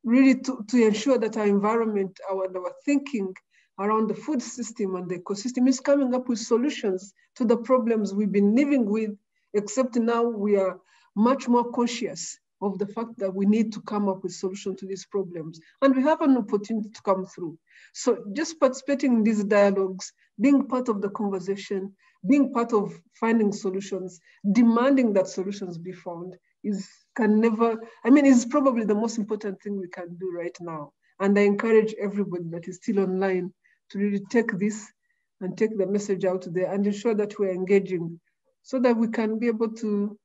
Speaker 2: really to, to ensure that our environment, our, our thinking around the food system and the ecosystem is coming up with solutions to the problems we've been living with, except now we are much more conscious of the fact that we need to come up with solutions to these problems. And we have an opportunity to come through. So just participating in these dialogues, being part of the conversation, being part of finding solutions, demanding that solutions be found is can never, I mean, it's probably the most important thing we can do right now. And I encourage everybody that is still online to really take this and take the message out there and ensure that we're engaging so that we can be able to,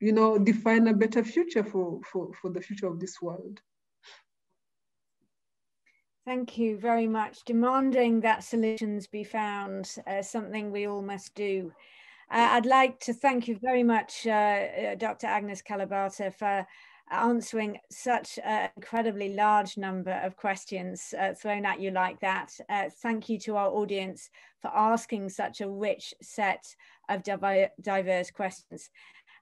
Speaker 2: you know, define a better future for, for, for the future of this world.
Speaker 1: Thank you very much. Demanding that solutions be found, uh, something we all must do. Uh, I'd like to thank you very much, uh, uh Dr. Agnes Kalibata, for answering such an incredibly large number of questions uh, thrown at you like that. Uh, thank you to our audience for asking such a rich set of diverse questions.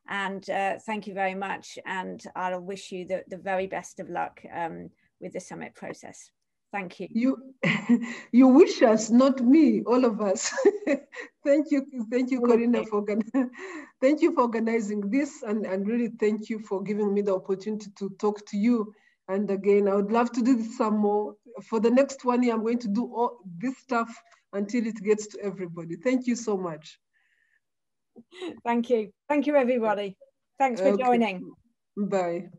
Speaker 1: And uh, thank you very much. And I'll wish you the, the very best of luck um, with the summit process. Thank you.
Speaker 2: You, [LAUGHS] you wish us, not me, all of us. [LAUGHS] thank you, thank you, Corinna, for [LAUGHS] thank you for organizing this, and, and really thank you for giving me the opportunity to talk to you. And again, I would love to do this some more. For the next one year, I'm going to do all this stuff until it gets to everybody. Thank you so much.
Speaker 1: Thank you. Thank you, everybody. Thanks for okay. joining.
Speaker 2: Bye.